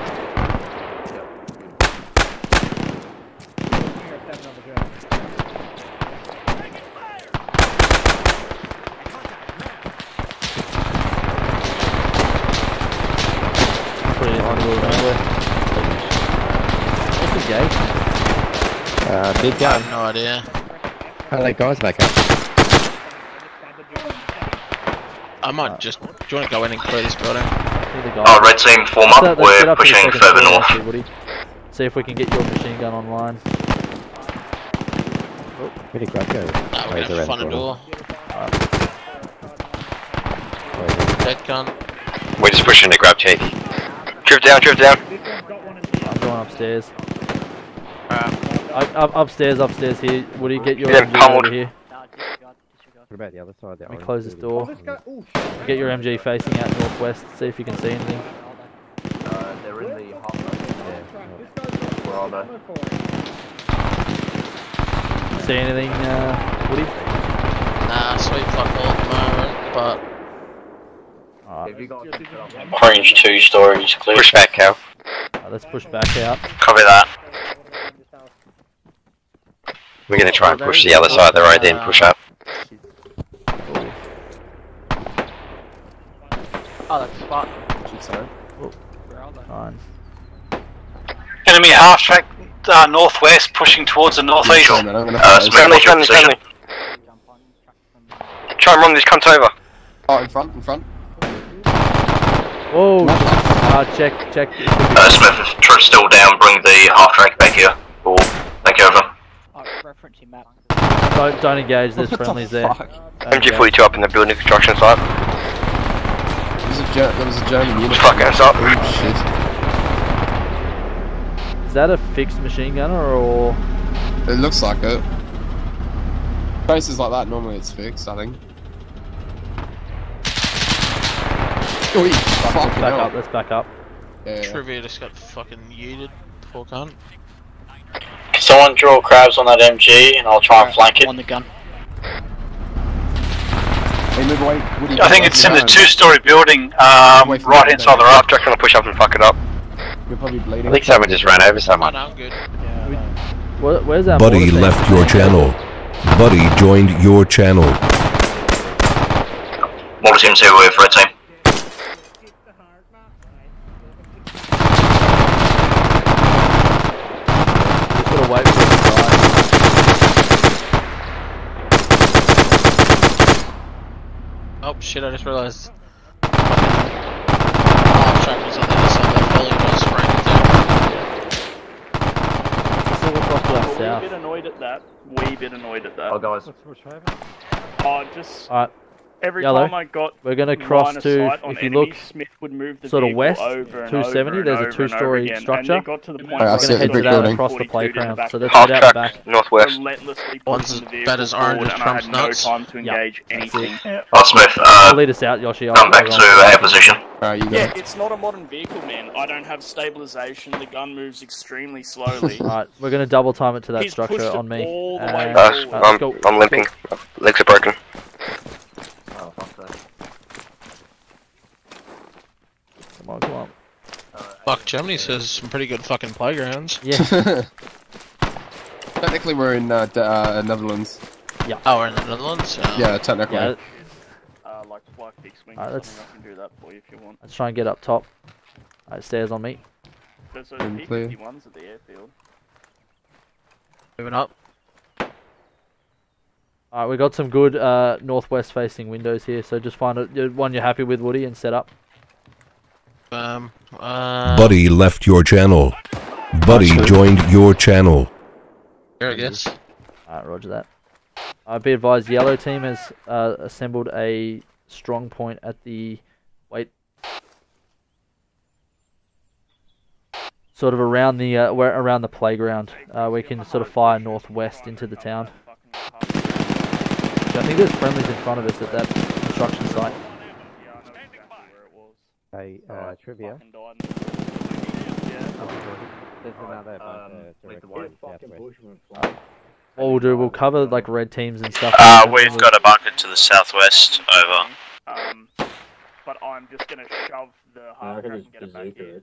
Put it on the runway. What's the gate? Uh, big I have no idea. Oh, that guy's back up. I might just. Do you want to go in and clear this building? Oh, red team, form up. Let's, uh, We're up pushing further north. actually, Woody. See if we can get your machine gun online. Where did Grub go? Nah, Oh, we're he's gonna find a the door. corner. Dead gun. We're just pushing to Grab, Chief. Drift down, drift down. I'm going upstairs. I, up, upstairs, upstairs here. Woody, get your Yeah, MG pummeled. over here. What about the other side? The Let me close this building? door. Get your MG facing out northwest. See if you can see anything. Uh, they're in the hot Where are they? See anything, uh, Woody? Nah, sweet fuck all at the moment, but Alright, Orange two stories clear. Push back, Cal. alright, let's push back out. Copy that. We're gonna try and push the other side of the road, then push up. Oh, that's a spot. Fine. Enemy half track uh, northwest, pushing towards the northeast. Sure, man, I'm gonna Uh, friendly, friendly, friendly. Try and run these cunts over. Oh, in front, in front. Whoa! Uh, check, check. Uh, Smith, if truck's still down, bring the half track back here. Or back over. Don't, don't engage. There's friendlies there. Don't engage. MG42 up in the building construction site. There was a, Ger- there was a German unit. Fucking us up. Oh shit. Is that a fixed machine gunner or? It looks like it. Places like that, normally it's fixed, I think. Oh, Let's back hell. up. Let's back up. Yeah, yeah. Trivia just got fucking yeeted. Poor cunt. Can someone draw crabs on that MG and I'll try and flank it? On the gun. Hey, move away. I think it's in the two-story building, um, right the hand side of the raft. road. track gonna push up and fuck it up. You're probably I bleeding. think someone just ran over someone. no, I'm good. Where, where's our Buddy mortar team? left your channel. Buddy joined your channel. Mortar team 2 with red team. Just gotta wait for it to die. Oh shit, I just realised. Half track was on the other side that building, was spraying it Still look off to our Wee bit annoyed at that. Wee bit annoyed at that. Oh, guys. Oh, just Alright, every Yellow. time I got we're gonna cross of to. sight on If you enemies, look Smith would move the sort of west, over 270, over there's a over and over two-story structure. And to the point Alright, I where see We're it, gonna head the to big that building. across the playground. back So of let's Half head out back. northwest. relentlessly Once as the bad as orange as and I Trump's had no nuts. time to Yeah, engage anything. Oh, Smith, I'll uh, lead us out, Yoshi. I'll come back to go our position. Alright, you go. Yeah, it's not a modern vehicle, man. I don't have stabilization. The gun moves extremely slowly. Alright, we're gonna double time it to that structure on me. all the way And- Uh, forward. Alright, I'm. I'm limping. Legs are broken. Oh, fuck that. Come on, come on. Fuck, Germany says some pretty good fucking playgrounds. Yeah. Technically, we're in uh, D- uh, Netherlands. Yeah. Oh, we're in the Netherlands. Oh. Yeah, technically. Yeah. Uh, like fly fixed wing Alright, let's- I can do that for you if you want. Let's try and get up top. Alright, stairs on me. There's those And clear. P51s at the airfield. Moving up. Alright, we got some good uh, northwest facing windows here, so just find a, one you're happy with, Woody, and set up. Um. Uh. Buddy left your channel. Buddy joined your channel. Here, I guess. Alright, roger that. I'd be advised, yellow team has uh, assembled a strong point at the wait, sort of around the uh, where around the playground. Uh, we can sort of fire northwest into the town. I think there's friendlies in front of us at that construction site. Hey, uh, trivia. There's another bunker directly southwest. What we'll do, we'll cover like red teams and stuff. Uh, and we've we'll- got a bunker to the southwest. Over. Um, but I'm just gonna shove the half I track can and get it back here.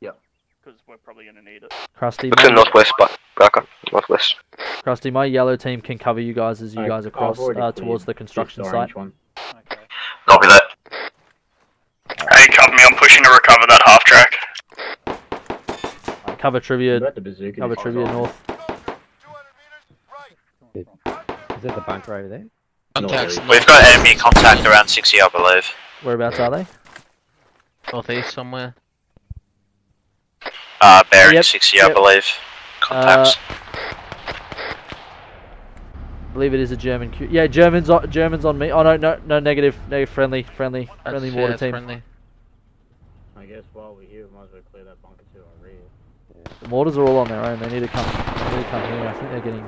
Yep. Because we're probably gonna need it. Crusty, Look to my, northwest, but Barker. Northwest. Crusty, my yellow team can cover you guys as you I- guys I've across uh, towards the construction orange site. One. Copy that. Hey, cover me. I'm pushing to recover that half track. Uh, cover trivia, About the bazooka cover trivia time. north. Is that the bunker over there? Contacts. We've got enemy contact around 60, I believe. Whereabouts are they? Northeast somewhere. Uh, bearing Yep, 60, I believe. Contacts. I believe it is a German. Q- yeah, Germans on Germans on me. Oh no, no, no, negative, negative, friendly, friendly, friendly That's- yeah, water it's team. friendly. I guess while we're here, we might as well clear that bunker to our rear. The mortars are all on their own. They need to come. They need to come here. I think they're getting.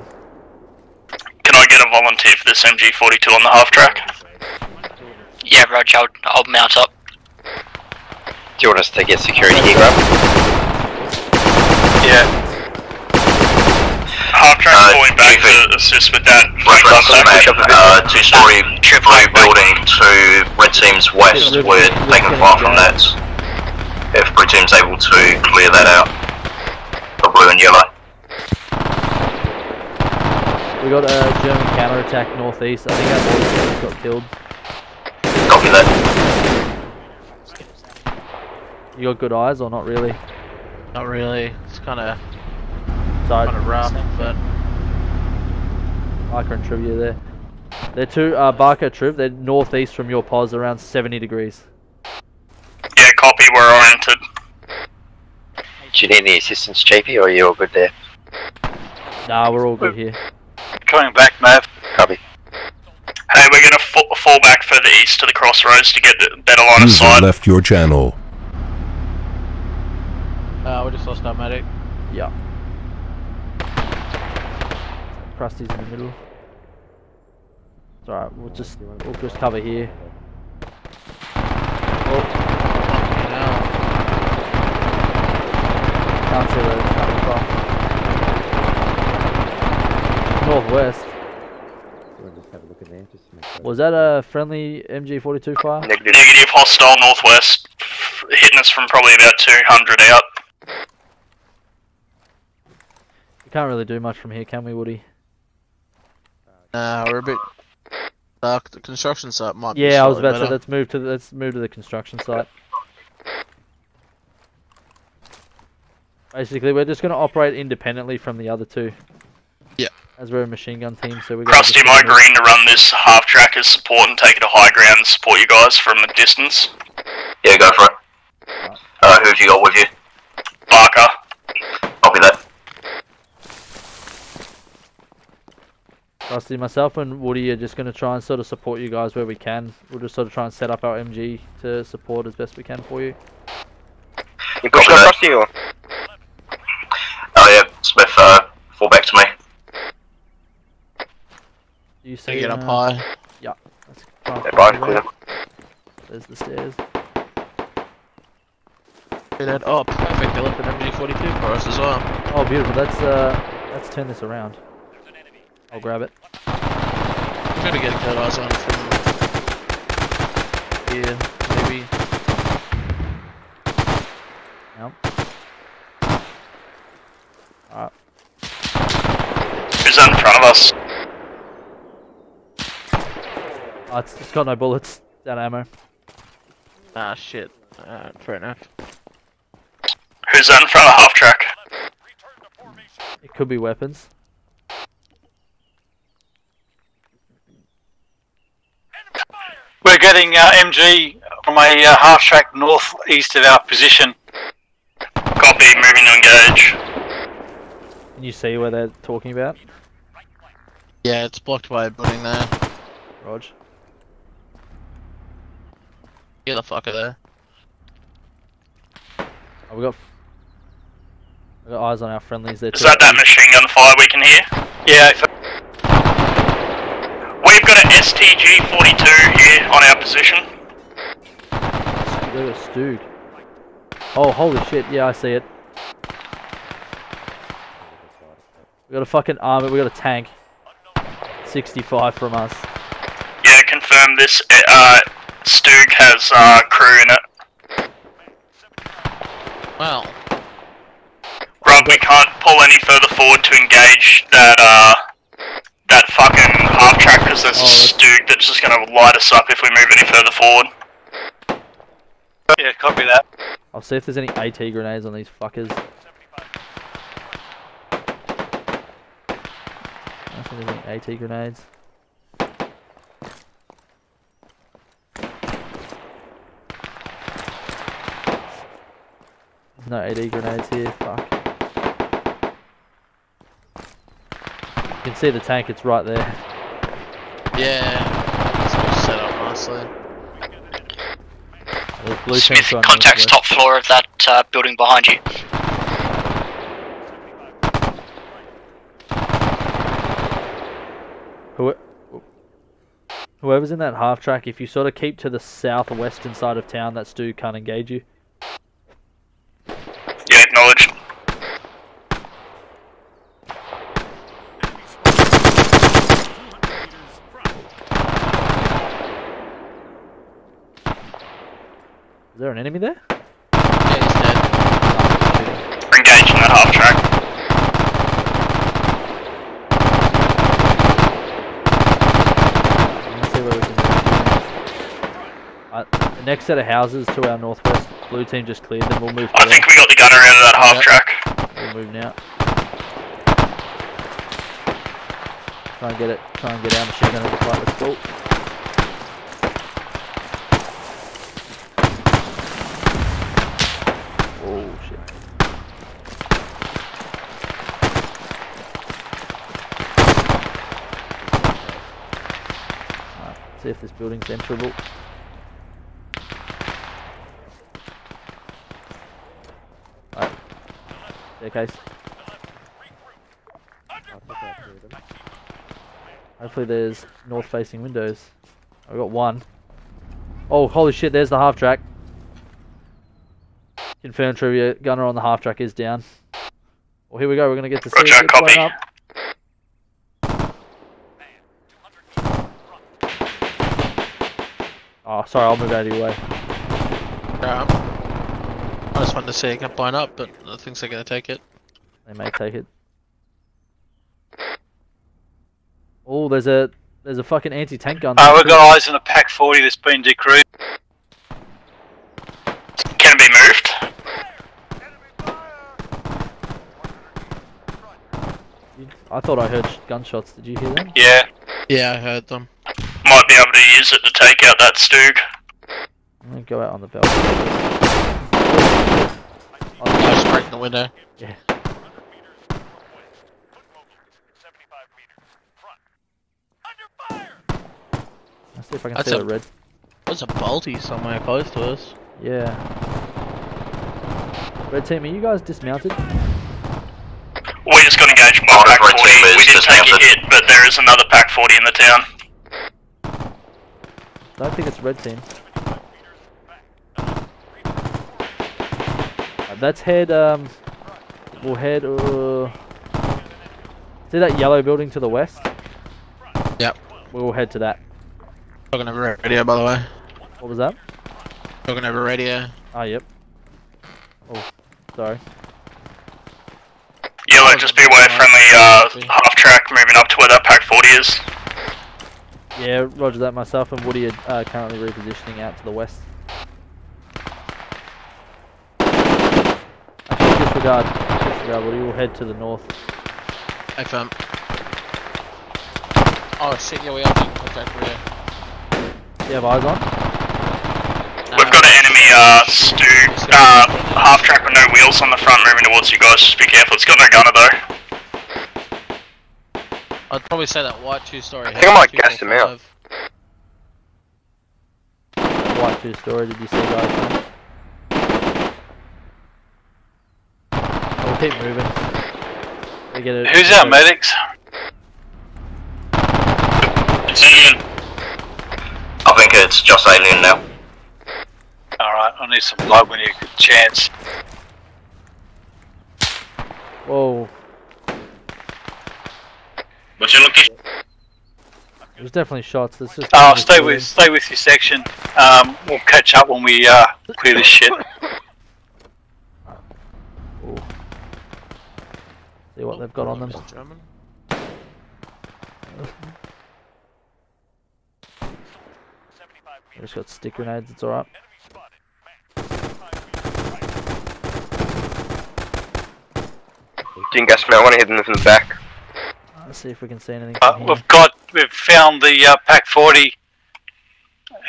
Can I get a volunteer for this MG42 on the half track? Yeah, Roger, I'll, I'll mount up. Do you want us to get security here, Grub? Yeah. Half track Uh, going back to assist with that. Reference map, uh, two-story blue building to red team's west. We're taking fire from that. If blue team's able to clear that out, the blue and yellow. We got a German counterattack northeast. I think our mortar team got killed. Copy that. You got good eyes or not really? Not really. It's kind of Sorry. kind of rough, but Barker and Trivia there. They're two, uh, Barker Triv, they're northeast from your pos, around 70 degrees. Yeah, copy. We're oriented. Do you need any assistance, Chiefy, or are you all good there? Nah, we're all good here. Coming back, Mav. Copy. Hey, we're gonna fa- fall back further east to the crossroads to get the better line of User sight. left your channel. uh, we just lost our medic. Yeah. Krusty's in the middle. It's alright, we'll just, we'll just cover here. Oh, You know. Can't see where it's coming from. Northwest. You want to just have a look in there? Just to make sure. Was that a friendly MG42 fire? Negative. hostile northwest, hitting us from probably about 200 out. We can't really do much from here, can we, Woody? Nah, we're a bit. Uh, the construction site might be Yeah, I was about to say let's move to the, let's move to the construction site. Basically, we're just going to operate independently from the other two. Yeah. As we're a machine gun team, so we're going Krusty, am I agreeing to run this half track as support and take it to high ground and support you guys from a distance? Yeah, go for it. Uh, who have you got with you? Barker. Copy that. Rusty, myself and Woody are just going to try and sort of support you guys where we can. We'll just sort of try and set up our MG to support as best we can for you. You pushing Copy that. across you? Yeah, Smith, uh, fall back to me. You Can see? you get up uh, high? Yeah. Let's Yeah, find right, clear. there. There's the stairs. See that? Oh, perfect. They left an MG42 for us as well. Oh, beautiful. Let's uh, let's turn this around. I'll grab it. I'm gonna get good eyes on from here, maybe. Yep. Alright. Who's that in front of us? Oh, it's, it's got no bullets. It's out of ammo. Ah, shit. Uh, fair enough. Who's that in front of half track? It could be weapons. We're getting uh, MG from a uh, half track northeast of our position. Copy, moving to engage. Can you see where they're talking about? Yeah, it's blocked by a building there. Rog. Get the fucker there. Oh, we got. We got eyes on our friendlies there Is too. that that machine gun fire we can hear? Yeah. We've got an STG 42 here on our position. Look at StuG. Oh, holy shit! Yeah, I see it. We got a fucking army. We got a tank. 65 from us. Yeah, confirm this. Uh, StuG has uh, crew in it. Well. Rob, we can't pull any further forward to engage that uh, that fucking half track because there's a StuG that's just gonna light us up if we move any further forward. Yeah, copy that. I'll see if there's any AT grenades on these fuckers. I don't think there's any AT grenades. There's no AD grenades here, fuck. You can see the tank, it's right there. Yeah. It's all set up nicely. There's blue Smith, tanks contacts top floor of that uh, building behind you. Who, whoever's in that half track, if you sort of keep to the southwestern side of town, that Stu can't engage you. Yeah, acknowledged. Is there an enemy there? We're engaging that half track. Let's see where we can uh, the next set of houses to our northwest. Blue team just cleared them. We'll move. I think we got the gunner out of that half track. We'll move now. Try and get it. Try and get our machine gun into fight. Let's go. Oh shit. Alright, see if this building's enterable. Staircase. Hopefully there's north facing windows. I got one. Oh, holy shit, there's the half track. Confirmed trivia, gunner on the half track is down. Well, here we go, we're gonna get to see Roger, it get blown copy. up. Oh, sorry, I'll move out of your way. Um, I just wanted to see it get blown up, but I think they're gonna take it. They may take it. Oh, there's a there's a fucking anti-tank gun. Uh, there we've too. got eyes on a Pak 40 that's been decreased. Can it be moved? I thought I heard gunshots. Did you hear them? Yeah. Yeah, I heard them. Might be able to use it to take out that StuG. I'm gonna go out on the balcony. I just breaking the window. Yeah. Let's see if I can That's see a the red. There's a bolty somewhere close to us. Yeah. Red team, are you guys dismounted? We just got engaged by Pak 40. team is We did take a hit, but there is another Pak 40 in the town. I don't think it's red team. Uh, let's head. Um, we'll head. Uh, see that yellow building to the west? Yep. We'll head to that. Talking over radio, by the way. What was that? Talking over radio. Ah, yep. Oh, sorry. Yellow Kilo, just be aware friendly uh, half track moving up to where that Pak 40 is. Yeah, roger that. Myself and Woody are uh, currently repositioning out to the west. Actually, disregard. Disregard, Woody. We'll head to the north. FM. Oh shit, yeah, we are doing contact rear. You have eyes on? We've got an enemy uh, stu uh, half track with no wheels on the front moving towards you guys. Just be careful. It's got no gunner though. I'd probably say that white two-story. I think I might gas him out. White two story, did you see guys? We'll keep moving. We get it. Who's our medics? It's alien. I think it's just alien now. Alright, I need some blood when you get a chance. Whoa. What's your location? There's definitely shots. There's just. Oh, stay with stay with your section. Um, we'll catch up when we uh, clear this shit. See what they've got on them. German. They just got stick grenades. It's alright. Didn't gas me. I want to hit them from the back. Let's see if we can see anything. Uh, here. We've got we've found the uh, Pak 40.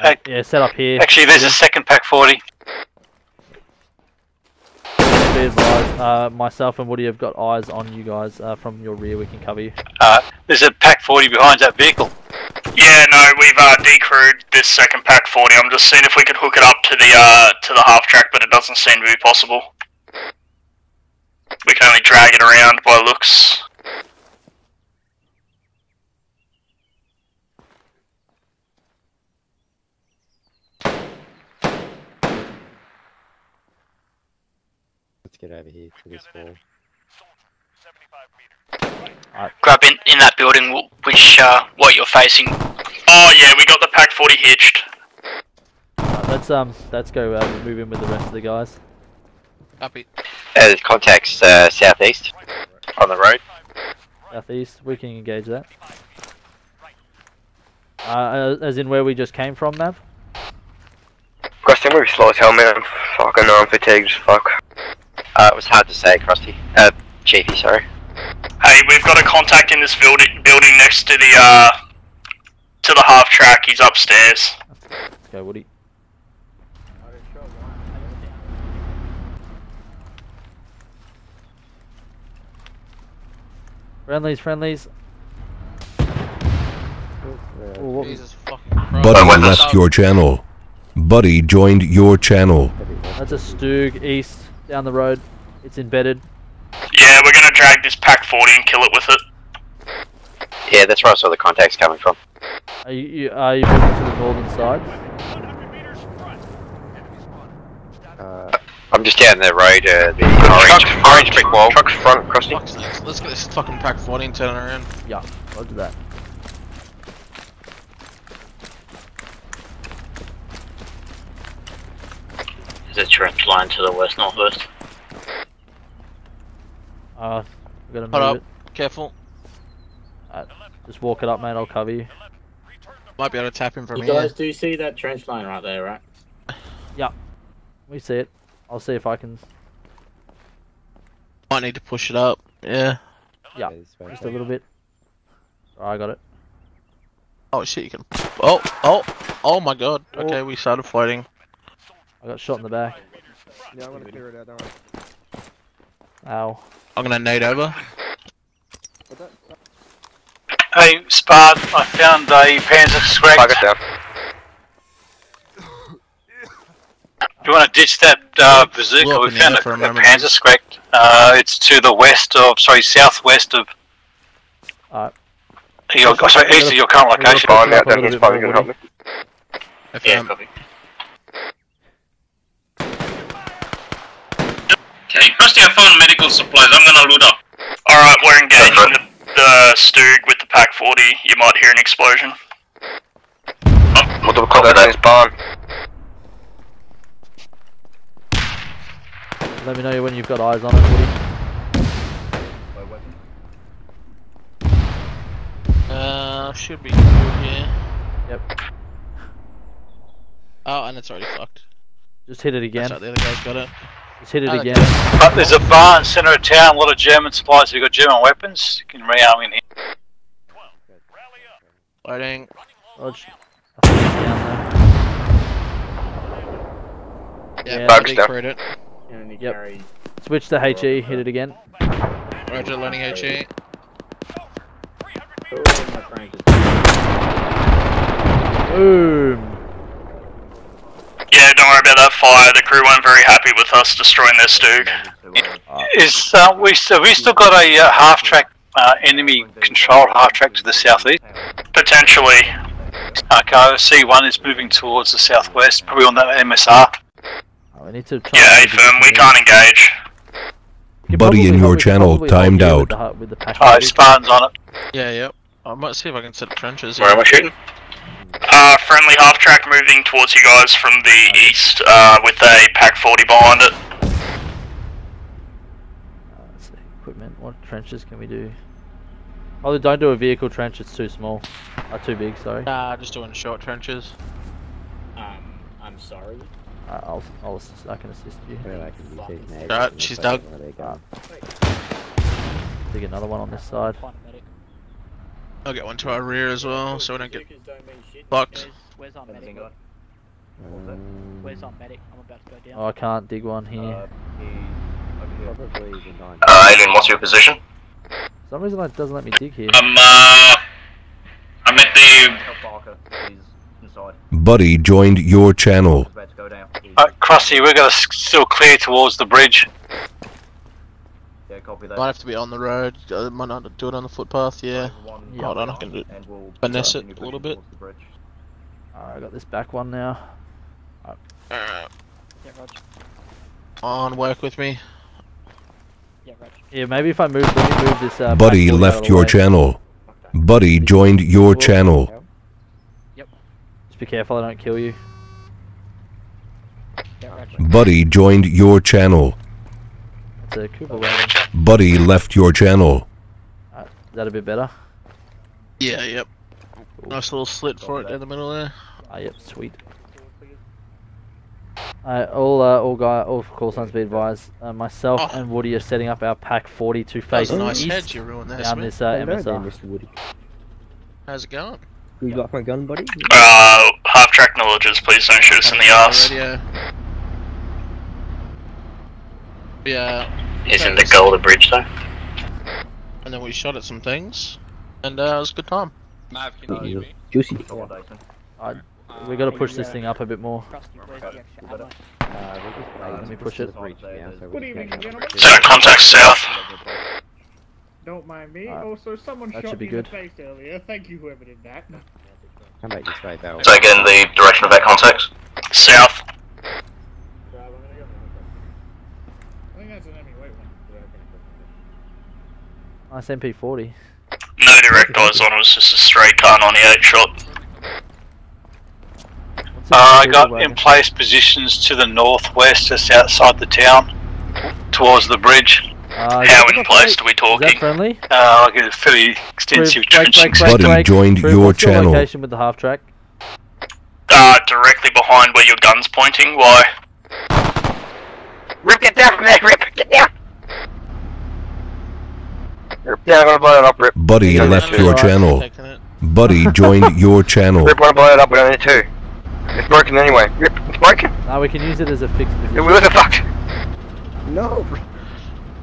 Uh, yeah, set up here. Actually, there's a second Pak 40. Be advised, uh, myself and Woody have got eyes on you guys. Uh, from your rear, we can cover you. Uh, there's a Pak 40 behind that vehicle. Yeah, no, we've uh, decrewed this second Pak 40. I'm just seeing if we could hook it up to the uh, to the half track, but it doesn't seem to be possible. We can only drag it around by looks. Let's get over here to this wall. Grab in, in that building which, uh, what you're facing. Oh yeah, we got the Pak 40 hitched. Uh, let's um, let's go uh, move in with the rest of the guys. Copy. Uh, contacts uh, southeast on the road. Southeast, we can engage that. Uh, as in where we just came from, Mav. Gosh, they're moving slow as hell, man. I'm fucking, I'm fatigued as fuck. Uh, it was hard to say, Krusty. Uh, Chiefy, sorry. Hey, we've got a contact in this building building next to the uh to the half track. He's upstairs. Let's go, Woody. Friendlies, friendlies. Oh, Jesus fucking Buddy left your channel. Buddy joined your channel. That's a StuG east down the road. It's embedded. Yeah, we're gonna drag this Pak 40 and kill it with it. Yeah, that's where I saw the contacts coming from. Are you, you are you moving to the northern side? Uh, I'm just down the road, uh, the orange, front, orange brick wall. Truck's front, Krusty. Fuck's sakes, Let's get this fucking Pak 40 and turn it around. Yeah, roger that. There's a trench line to the west northwest. Uh, we're gonna Hold move up. Careful. it. Uh, just walk it up, mate. I'll cover you. Might be able to tap him from You here. guys do you see that trench line right there, right? Yeah, we see it. I'll see if I can. Might need to push it up. Yeah. Yeah, just a little bit. Alright, I got it. Oh shit, you can. Oh, oh, oh my god. Okay, we started fighting. I got shot in the back. Yeah, I'm gonna clear it out, don't worry. Ow. I'm gonna nade over. Hey, Spard, I found a Panzerschreck. Plug it down. Do you want to ditch that uh, bazooka? Look We found a, a a. Panzerschreck. Uh, it's to the west of, sorry, southwest of Alright. your, oh, sorry, east of your current location. Find out that he's bit probably gonna help me. FM. copy. Okay, Krusty, I found medical supplies. I'm gonna loot up. Alright, we're engaging the, the StuG with the Pak 40. You might hear an explosion. Oh. Multiple contacts barn. Let me know when you've got eyes on it, Woody. Uh, should be good, here. Yep. Oh, and it's already fucked. Just hit it again. That's right, the other guy's got it. Just hit it Oh, again. But there's a bar in the centre of town, a lot of German supplies. We've got German weapons. You can rearm in here. Loading. Dodge. I think it's Yeah, Yeah, bugs down. it. Yep. Switch to HE, hit it again. Roger, loading HE. Boom. Yeah, don't worry about that fire. The crew weren't very happy with us destroying their StuG. Is uh, we still we still got a uh, half track uh, enemy controlled half track to the southeast? Potentially. Okay, C one is moving towards the southwest, probably on that MSR. Oh, we need to try Yeah, and firm, we can't engage. Buddy in your channel timed out. With the, hu- with the pack medic. Spartan's on it. Yeah, yep. I might see if I can set trenches. Where am I shooting? Uh, friendly half track moving towards you guys from the east, uh, with a Pak 40 behind it. Let's see, Equipment. What trenches can we do? Oh, don't do a vehicle trench. It's too small. Uh, too big. Sorry. Nah, just doing short trenches. Um, I'm sorry. Uh, I'll, I'll, assist, I can assist you. Alright, she's dug. Dig another one on this side. I'll get one to our rear as well, so we don't get fucked. Where's our medic? Where's our medic? I'm about to go down. Oh, I can't dig one here. Uh, Alien, what's your position? For some reason it doesn't let me dig here. I'm, uh, I'm at the Buddy joined your channel. Uh, Krusty, we're gonna still clear towards the bridge. Yeah, copy that. Might have to be on the road. Uh, might not do it on the footpath. Yeah. Hold on, I can do finesse it a little bit. Alright, I got this back one now. Alright. On, work with me. Yeah, maybe if I move, move this. Uh, Buddy back wall out of left your way. channel. Buddy joined your channel. Yep. Just be careful, I don't kill you. Buddy joined your channel. It's a Kübelwagen. Buddy left your channel. Alright, is that a bit better? Yeah, yep. Nice little slit for it in the middle there. Ah, yep, sweet. Alright, all, uh, all guy, all call signs be advised. Uh, myself Oh. and Woody are setting up our Pak 40 to That face was a nice east hedge you ruined there, down this uh, Hello there, MSR. Mr. Woody. How's it going? You got my gun, buddy? Uh, half track knowledges, please don't shoot us in the ass. Radio. Yeah. He's in the Golden Bridge though. And then we shot at some things, and uh, it was a good time. Mav, can you hear me? Juicy. Alright, we got to push this thing up a bit more. Let me push it. Good evening, gentlemen. So contact south. Don't mind me. Alright. Also, someone That shot me be in good. the face earlier. Thank you, whoever did that. Come back this way, Val. So again, the direction of that contact? South. I think an enemy. Wait one. Nice MP40. No direct eyes on, it was just a straight Kar 98 shot. What's Uh, I got wagon? in place positions to the northwest, just outside the town, towards the bridge. Uh, How in place are we talking? Is that friendly? Uh, like a fairly extensive Break, break, trenching break, Buddy break. joined Break, your what's your channel. location with the half track? Uh, directly behind where your gun's pointing, why? Rip, get down from there, Rip, get down! Rip, yeah, I'm gonna blow it up, Rip. Buddy You don't left your channel. Buddy joined your channel. Rip, wanna blow it up, we don't need to. It's broken anyway. Rip, it's broken. No, we can use it as a fixed Yeah, position. we look at fucked. No!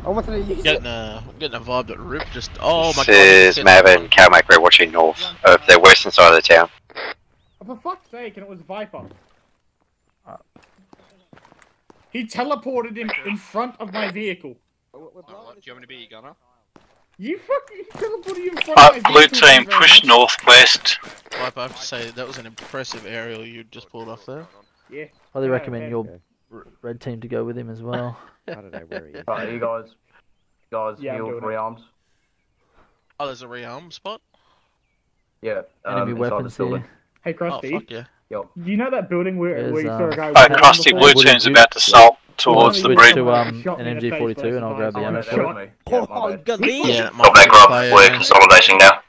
I wanted to use Getting a uh, getting a vibe that Rip just. Oh my god. This is Mav and Cal Macro watching north of the western side of the town. Oh, for fuck's sake, and it was Viper. He teleported in, in front of my vehicle. Do you want me to be your gunner? You fucking teleported in front Uh, of my blue vehicle. team, push northwest. Vibe, I have to say that was an impressive aerial you just pulled off there. Yeah. Probably Yeah, recommend your red team to go with him as well. I don't know where he is. Right, you guys, guys, Yeah, I'm healed, doing it. rearmed? Oh, there's a rearm spot. Yeah, um, Enemy weapons this building. here. Hey, Oh fuck yeah. Yep. Do you know that building where, There's, where you saw um, a guy Uh, with a Krusty, gun blue before? team's about to assault towards the bridge. to um, an in the face MG42 and I'll grab the versus ammo. the That was shot. me. Yeah, my bad. Yeah, back my up, we're consolidating now.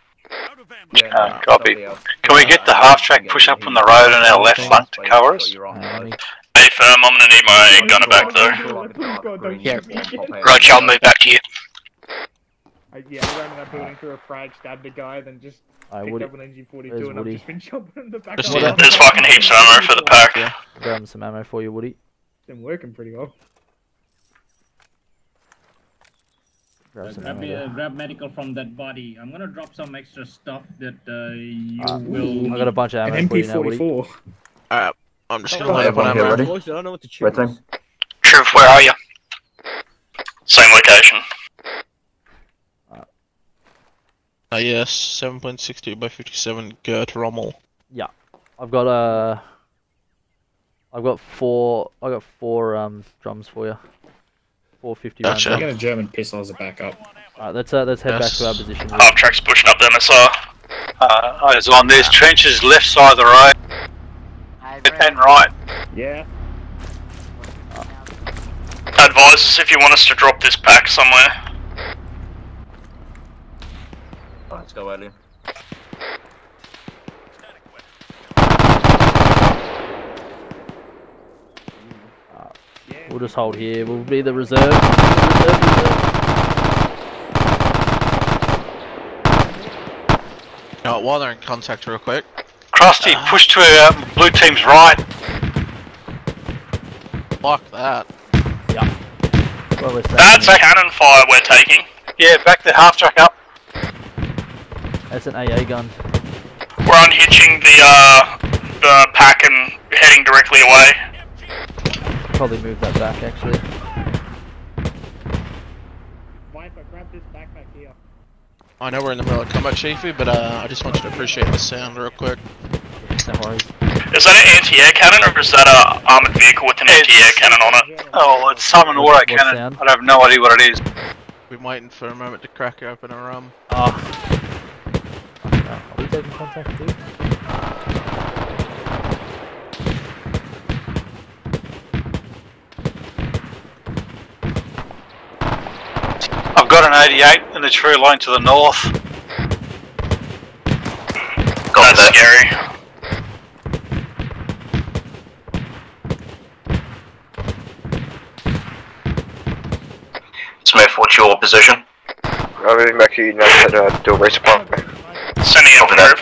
Uh, copy. Can we get the half track push up on the road on our left flank to cover us? Hey firm, I'm gonna need my gunner back though. Yeah. Roger, I'll move back to you. I, yeah, I ran in that building through a frag, stabbed a guy, then just Alright, picked Woody. up an MG42 and I've Woody? just been jumping in the back There's, of the there's fucking heaps of ammo for the pack. Grabbing some ammo for you, Woody. Been working pretty well. Grab some grab, ammo. grab medical from that body. I'm gonna drop some extra stuff that uh, you Uh, will. I got a bunch of ammo for you now, Woody. Alright, I'm just Oh, gonna load up on everyone here ammo. ready? I don't know what to choose. Red team. Truth, where are you? Same location. Uh, yes, 7.62 by 57 Gert Rommel. Yeah, I've got uh, I've got four. I got four um drums for you. Four fifty rounds. Gotcha. I got a German pistol as a backup. Alright, let's uh, let's head back to our position. Half track's pushing up the MSR. Uh, eyes on, there's trenches left side of the road. Left and right. Yeah. Advise us if you want us to drop this pack somewhere. Let's go, Alien. We'll just hold here. We'll be the reserve. reserve, reserve. Uh, while they're in contact, real quick. Krusty, push to uh, blue team's right. Fuck that. Well, That's a cannon fire we're taking. Yeah, back the half track up. That's an AA gun. We're unhitching the uh the pack and heading directly away. Probably move that back actually. Viper, grab this backpack here. I know we're in the middle of combat, Chiefy, but uh, I just want you to appreciate the sound real quick. No worries. Is that an anti-air cannon or is that a armored vehicle with an anti-air cannon on it? Oh, it's Simon auto What cannon. sound? I have no idea what it is. We're waiting for a moment to crack open a rum. Ah. Are we taking contact too? I've got an 88 in the tree line to the north. Got That's scary. Smith, what's your position? I'm back here now at uh, Dill Resupply. Sending in approve.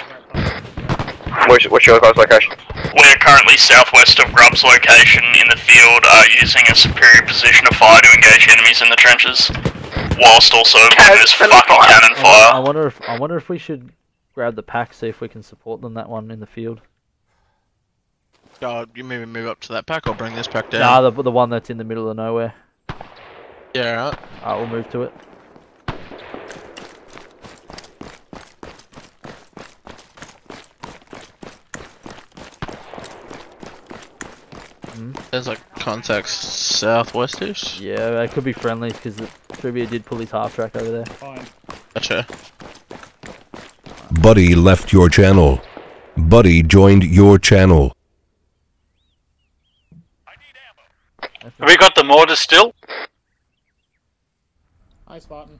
Where's, what's your guys' location? We're currently southwest of Grubb's location in the field, uh, using a superior position of fire to engage enemies in the trenches, whilst also moving this fucking cannon I, fire. I wonder if I wonder if we should grab the pack, see if we can support them that one in the field. Oh, you maybe move up to that pack or bring this pack down? Nah, the the one that's in the middle of nowhere. Yeah, right. Alright, we'll move to it. There's like contacts southwestish. Yeah, it could be friendly because Trivia did pull his half track over there. Fine. Gotcha. Buddy left your channel. Buddy joined your channel. Have we got the mortars still? Hi, Spartan.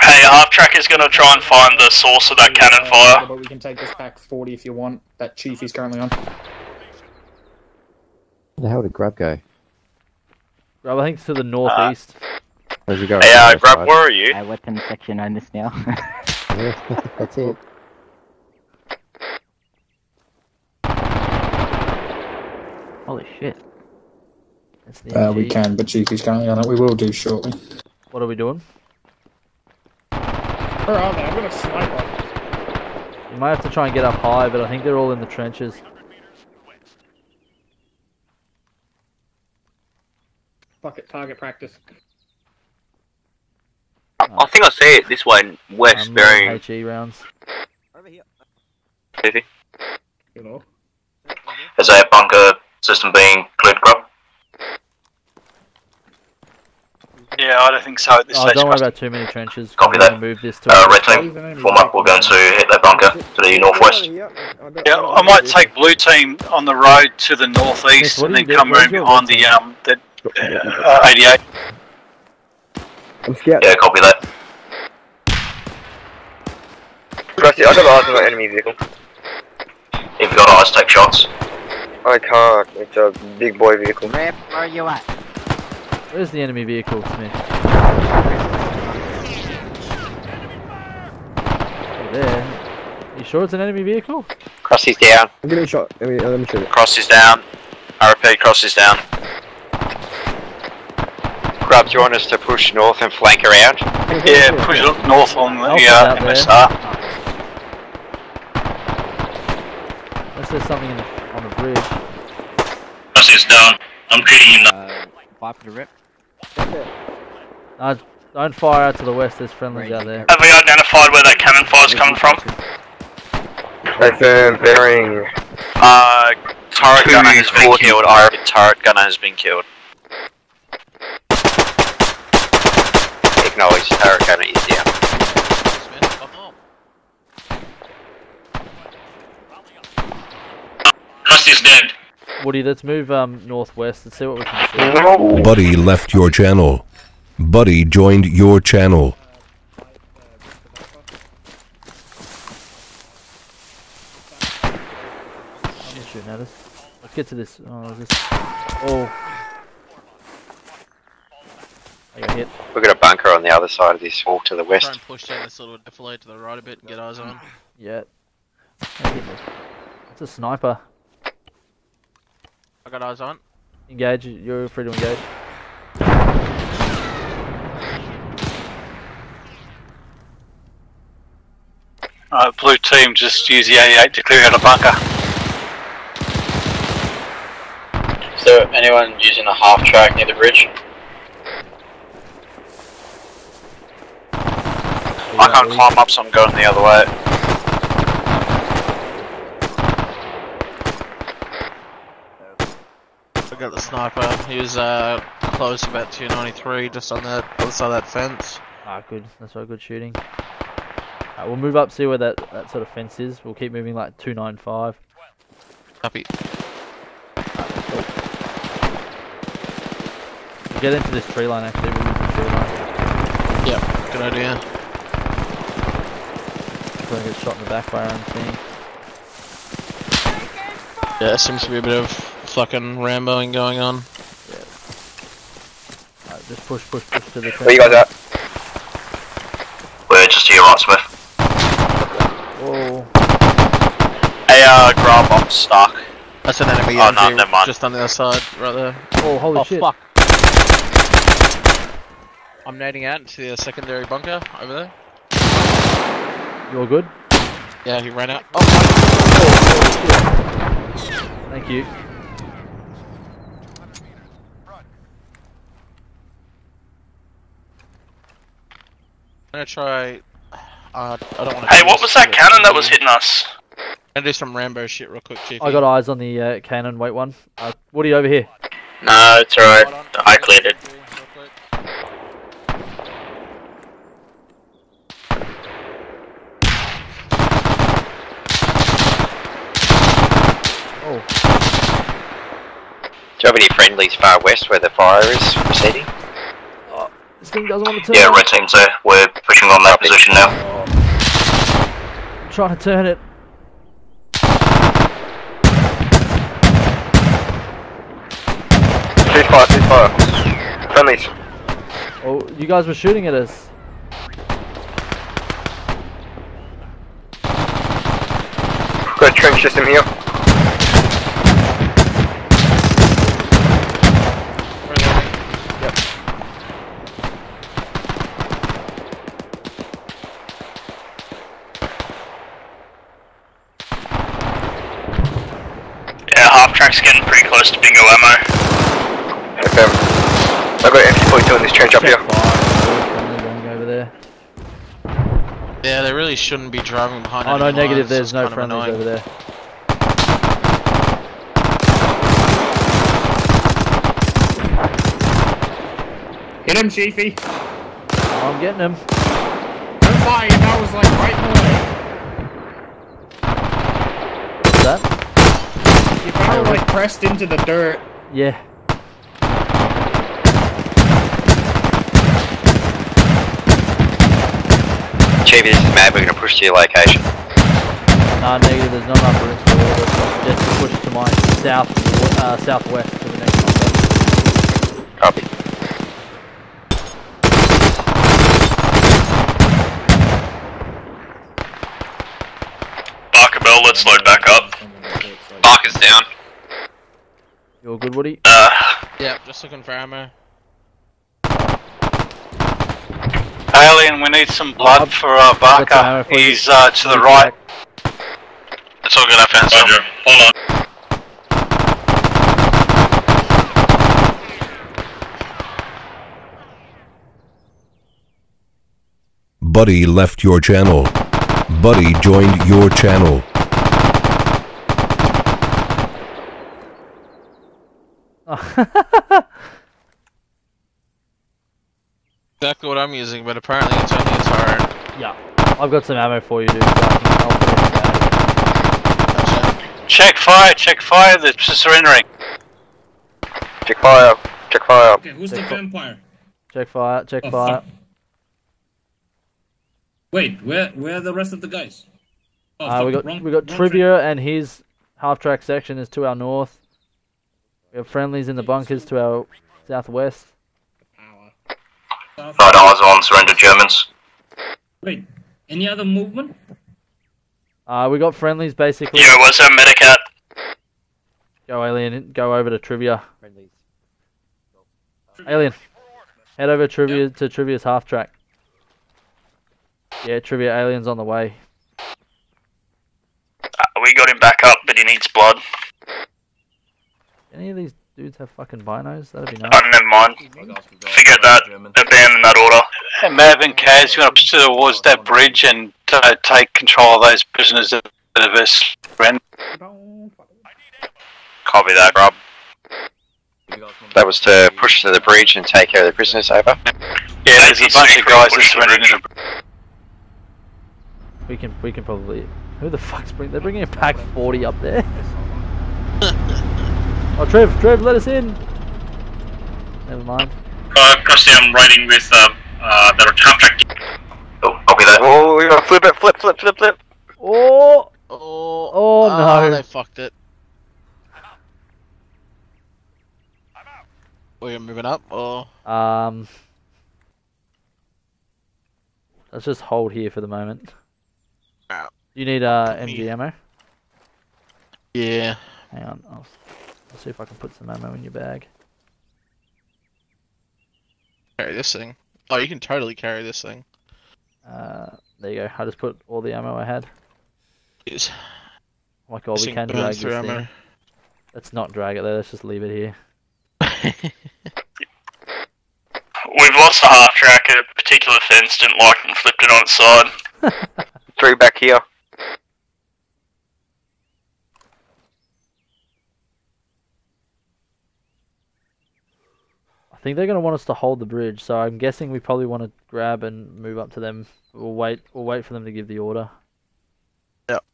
Hey, half track is gonna try and find the source of that cannon fire. But we can take this Pak 40 if you want. That chief is currently on. Where the hell did Grub go? Grub, I think it's to the northeast. Where'd you go? Hey, uh, Grub, side? where are you? I weapon section on this now. Yeah, that's it. Holy shit. That's the Uh, we can, but chief is currently on it. We will do shortly. What are we doing? Where are they? I've got a sniper. You might have to try and get up high, but I think they're all in the trenches. Fuck it, target practice. I think I see it this way, west, Um, bearing. HE rounds. Chiefy. You know. Is that bunker system being cleared, Grub? Yeah, I don't think so at this Oh, stage. don't worry about too many trenches. Copy We're gonna that. Move this to Uh, a- red team, form up. We're going to hit that bunker to the northwest. Yeah, I might take blue team on the road to the northeast what and then come where's around behind the um the uh, 88. I'm scared. Yeah, copy that. I got eyes on the enemy vehicle. If you've got eyes, take shots. I can't. It's a big boy vehicle. Where are you at? Where's the enemy vehicle, Smith? Over there. You sure it's an enemy vehicle? Cross is down. Give me a shot. Let me, let me shoot it. Cross is down. I repeat, cross is down. Grub, do you want us to push north and flank around? Yeah, push it north on the uh, there. MSR. Unless there's something in the, on the bridge. Cross is down. I'm treating him now. Uh, five for the rip. Uh, don't fire out to the west, there's friendlies out there. Have we identified where that cannon fire's coming from? Confirm bearing. Uh, turret Two gunner has been killed. I repeat, turret gunner has been killed. Acknowledge, turret gunner is down. Cross is dead. Woody, let's move um northwest and see what we can see. Buddy left your channel. Buddy joined your channel. I'm shooting at us. Let's get to this. Oh, this. Oh. I got hit. We've got a bunker on the other side of this wall to the Try west. and push down this little defilade to the right a bit and get eyes on him. Yeah. I. It's a sniper. I got eyes on. Engage. You're free to engage. Uh, blue team just use the 88 to clear out a bunker. Is there anyone using a half track near the bridge? I can't climb up, so I'm going the other way. Got the sniper. He was uh, close about 293, just on that other side of that fence. Ah, good. That's very good shooting. Alright, we'll move up, see where that, that sort of fence is. We'll keep moving like 295. Copy. We'll get into this tree line actually. We'll use the tree line. Yep, good idea. We're gonna get shot in the back by our own team. Yeah, seems to be a bit of fucking Ramboing going on. Alright, just push, push, push to the Where you guys at? We're just to your right, Smith. Whoa. Hey, uh, grub, I'm stuck. That's an enemy Oh, no, MG never mind. just on the other side, right there. Oh, holy oh, shit. fuck. I'm nading out into the secondary bunker over there. You all good? Yeah, he ran out. Oh, Thank you. Gonna try. Uh, I don't want to. Hey, what was that cannon that was hitting us? I'm gonna do some Rambo shit real quick, Chief. I got eyes on the uh, cannon. Wait one. Uh, Woody over here. No, it's alright. I cleared it. Oh. Do you have any friendlies far west where the fire is proceeding? This thing doesn't want to turn. Yeah, red team's there. We're pushing on that position now. I'm trying to turn it. Ceasefire, ceasefire. Friendlies. Oh, you guys were shooting at us. Got a trench system here. Yeah, half track's getting pretty close to bingo ammo. Okay. I've got MP42 in this trench up here. Friendly over there. Yeah, they really shouldn't be driving behind. Oh no, enemy negative. There's no kind friendlies annoying. over there. Hit him, Chiefy. Oh, I'm getting him. I'm fine. That was like right in the way. What's that? You kind of like pressed into the dirt. Yeah. Chief, this is Matt. We're gonna push to your location. Nah, negative. There's not enough room for all of us. so I suggest you push to my south, uh, southwest to the next one. Copy. Barker Bell, let's load back up. Barker's down. You all good, Woody? Uh, Yep, just looking for ammo. Alien, we need some blood for uh, Barker. He's uh, to the right. it's all good, I found some. Hold on. Buddy left your channel. Buddy joined your channel. Exactly what I'm using, but apparently it's only as hard. Yeah. I've got some ammo for you, dude. So I can, I'll put it in the bag. Check fire, check fire, they're surrendering. Check fire. Check fire. Okay, who's the vampire? Check fire, check Oh, fire. fuck. Wait, where where are the rest of the guys? Oh, Uh, we fuck, got wrong- we got Trivia and his half track section is to our north. We have friendlies in the bunkers to our southwest. Right eyes on, surrender Germans. Wait, any other movement? Uh, we got friendlies basically. Yo, what's up, Medicat? Go alien, go over to Trivia. Friendlies. Alien, head over Trivia to Trivia's half track. Yeah, Trivia aliens on the way. Uh, we got him back up, but he needs blood. Any of these dudes have fucking binos? That'd be nice. Oh, never mind. Forget that. Abandon that order. And Mav and Kaz, you want to push towards that bridge and uh, take control of those prisoners that have surrendered. Copy that, Rob. That was to push to the bridge and take care of the prisoners, over. Yeah, there's a bunch of guys that surrendered in the We can we can probably. Who the fuck's bring? They're bringing a Pak 40 up there. oh, Trev, Trev, let us in. Never mind. Uh, Krusty, I'm riding with uh, uh, the half track. Oh, copy that. Oh, we gotta flip it, flip, flip, flip, flip. Oh, Oh, oh ah, no. they fucked it. We're moving up. Oh, Um, let's just hold here for the moment. You need uh MG ammo. yeah. Hang on, I'll, I'll see if I can put some ammo in your bag. Carry this thing. Oh, you can totally carry this thing. Uh, there you go. I just put all the ammo I had. Yes. Oh my god, This we can drag this through thing. Let's not drag it there. Let's just leave it here. We've lost the half track. A particular fence didn't like it and flipped it on its side. Three back here. I think they're gonna want us to hold the bridge, so I'm guessing we probably want to grab and move up to them. We'll wait. We'll wait for them to give the order. Yep.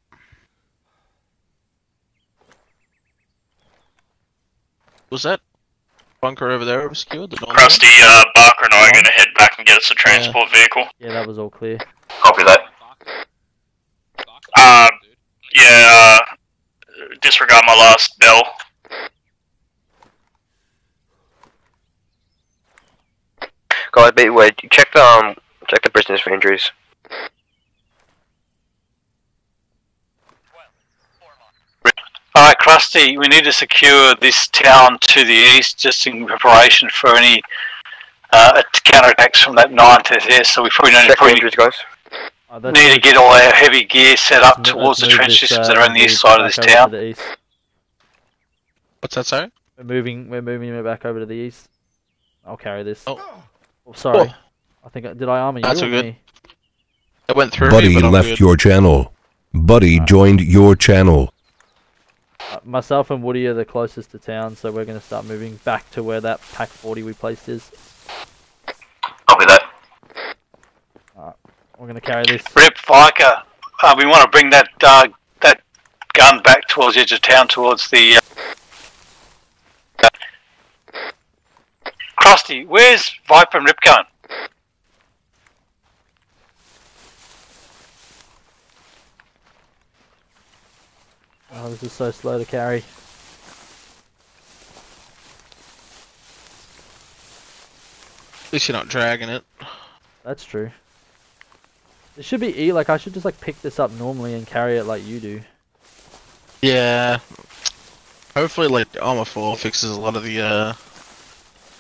Was that bunker over there obscured? The normal Krusty, uh, Barker and I are going to head back and get us a transport vehicle. Yeah, that was all clear. Copy that. Uh, yeah, uh, disregard my last bell. Guys, be wait, check the um, check the prisoners for injuries. Alright, Krusty, we need to secure this town to the east just in preparation for any uh, counterattacks from that 9th SS. So we probably don't Check probably injuries, guys. Let's need to get all our heavy gear set up let's towards the move trench this, systems uh, that are on the east side of this town. to. What's that, sorry? We're moving. We're moving it back over to the east. I'll carry this. Oh, sorry. I think I- did I armor you That's or all good. me? It went through Buddy me, but left good. your channel. Buddy joined your channel. Uh, myself and Woody are the closest to town, so we're going to start moving back to where that Pak 40 we placed is. Copy that. We're going to carry this. Rip Viker, uh, we want to bring that uh, that gun back towards the edge of town, towards the. Krusty, where's Viper and Rip going? Oh, this is so slow to carry. At least you're not dragging it. That's true. It should be E. Like I should just like pick this up normally and carry it like you do. Yeah. Hopefully, like Arma 4 fixes a lot of the uh,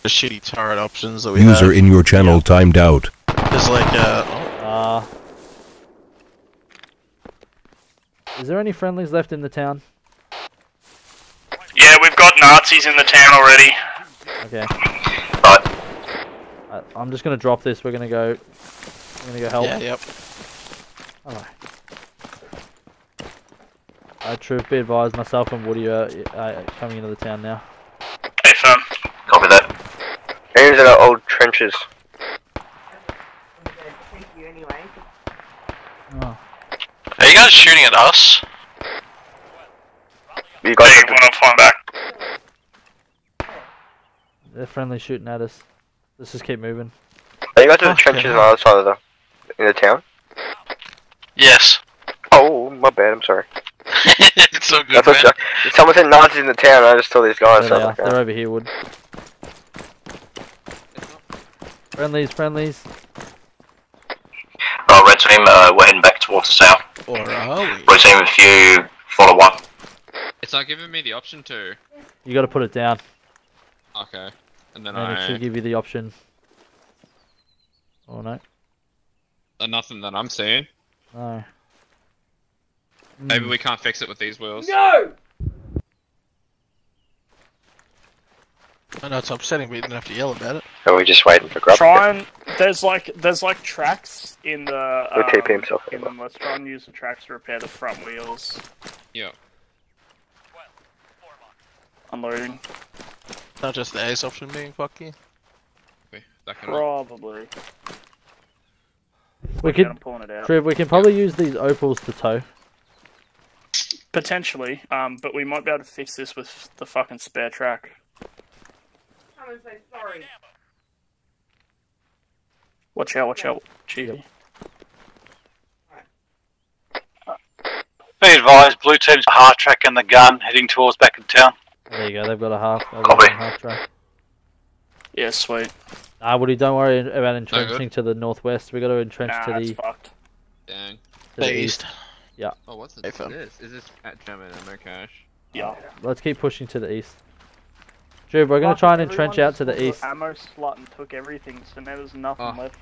the shitty turret options that we User have. in your channel timed out. There's like uh, Uh, is there any friendlies left in the town? Yeah, we've got Nazis in the town already. Okay. Uh, I'm just gonna drop this. We're gonna go. We're gonna go help. Yeah, yep. Alright. Uh, Troop, be advised, myself and Woody are uh, coming into the town now. Hey, Copy that. Areas in our old trenches. Oh. Are you guys shooting at us? You guys hey, when I'm back. They're friendly shooting at us. Let's just keep moving. Are you guys in the trenches on the other side of the in the town? Yes. Oh, my bad. I'm sorry. it's so good, I man. someone said Nazis in the town. I just told these guys. There so they are. was like, They're oh. over here, Wood. Friendlies, friendlies. Right, red team, uh, we're heading back towards the south. Or are we? Red team, if you follow one. It's not giving me the option to. You gotta put it down. Okay. And then And it should give you the option. Oh no. Uh, nothing that I'm seeing. No. Maybe Hmm. we can't fix it with these wheels. No! I know it's upsetting, but you didn't have to yell about it. Are we just waiting for grub? Try and there's like there's like tracks in the He'll TP um, himself in them. Let's try and use the tracks to repair the front wheels. Yeah. Unloading. Not just the ace option being fucky. That can Probably. We Okay, could, I'm pulling it out. Trev, we can probably use these Opels to tow. Potentially, um, but we might be able to fix this with the fucking spare track. I'm gonna say sorry. Watch out, watch out, Chiefy. Be advised, blue team's half track and the gun heading towards back in town. There you go. They've got a half. they've got a half track. Yeah, sweet. Ah, Woody, don't worry about entrenching to the northwest. We got to entrench Nah, to the fucked. Dang. to the east. Yeah. Oh, what's this? this? Is this at German ammo cache? Yeah. Let's keep pushing to the east. Trev, we're gonna try and entrench out to the east. Ammo slot and took everything, so now there's nothing Oh. left.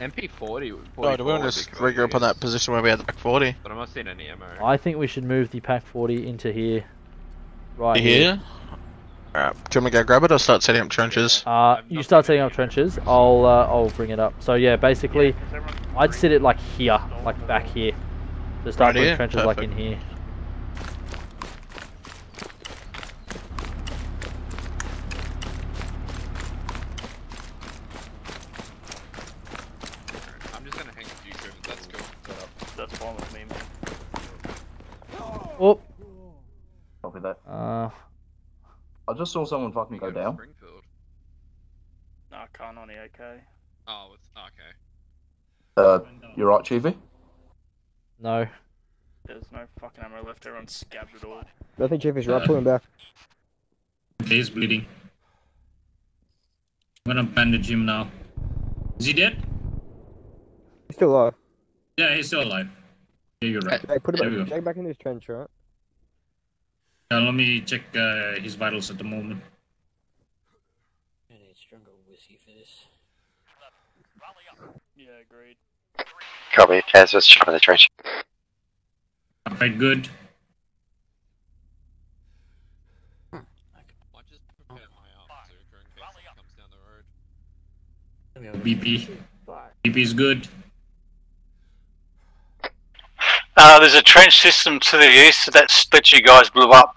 MP40. Oh, do we want to just regroup on that position where we had the Pak 40? But I'm not seeing any ammo. I think we should move the Pak 40 into here. Right You here? Alright, do you want me to go grab it or start setting up trenches? Uh, you start setting up trenches. I'll uh, I'll bring it up. So yeah, basically, I'd sit it like here, like back here. Just start Right putting here? trenches like in here. I'm just gonna hang a few Trevor, that's cool. Set up. That's fine with me, man. Oh. Copy that. Uh, I just saw someone fucking go down. Springfield. No, I can't on the AK. Oh, it's okay. Uh, you're right, Chiefy? no. There's no fucking ammo left. Everyone's scabbed it all. I think Chief is right. Pull him back. Okay, he's bleeding. I'm gonna bandage him now. Is he dead? He's still alive. Yeah, he's still alive. Yeah, you're right. Hey, put There him back, go. back in his trench, right? Uh, let me check uh, his vitals at the moment. I need stronger whiskey for this. Yeah, agreed. Copy. Kaz was trying the trench. Alright, good. Might just prepare my arm too, in comes down the road. BP. BP is good. Uh, there's a trench system to the east of that split you guys blew up.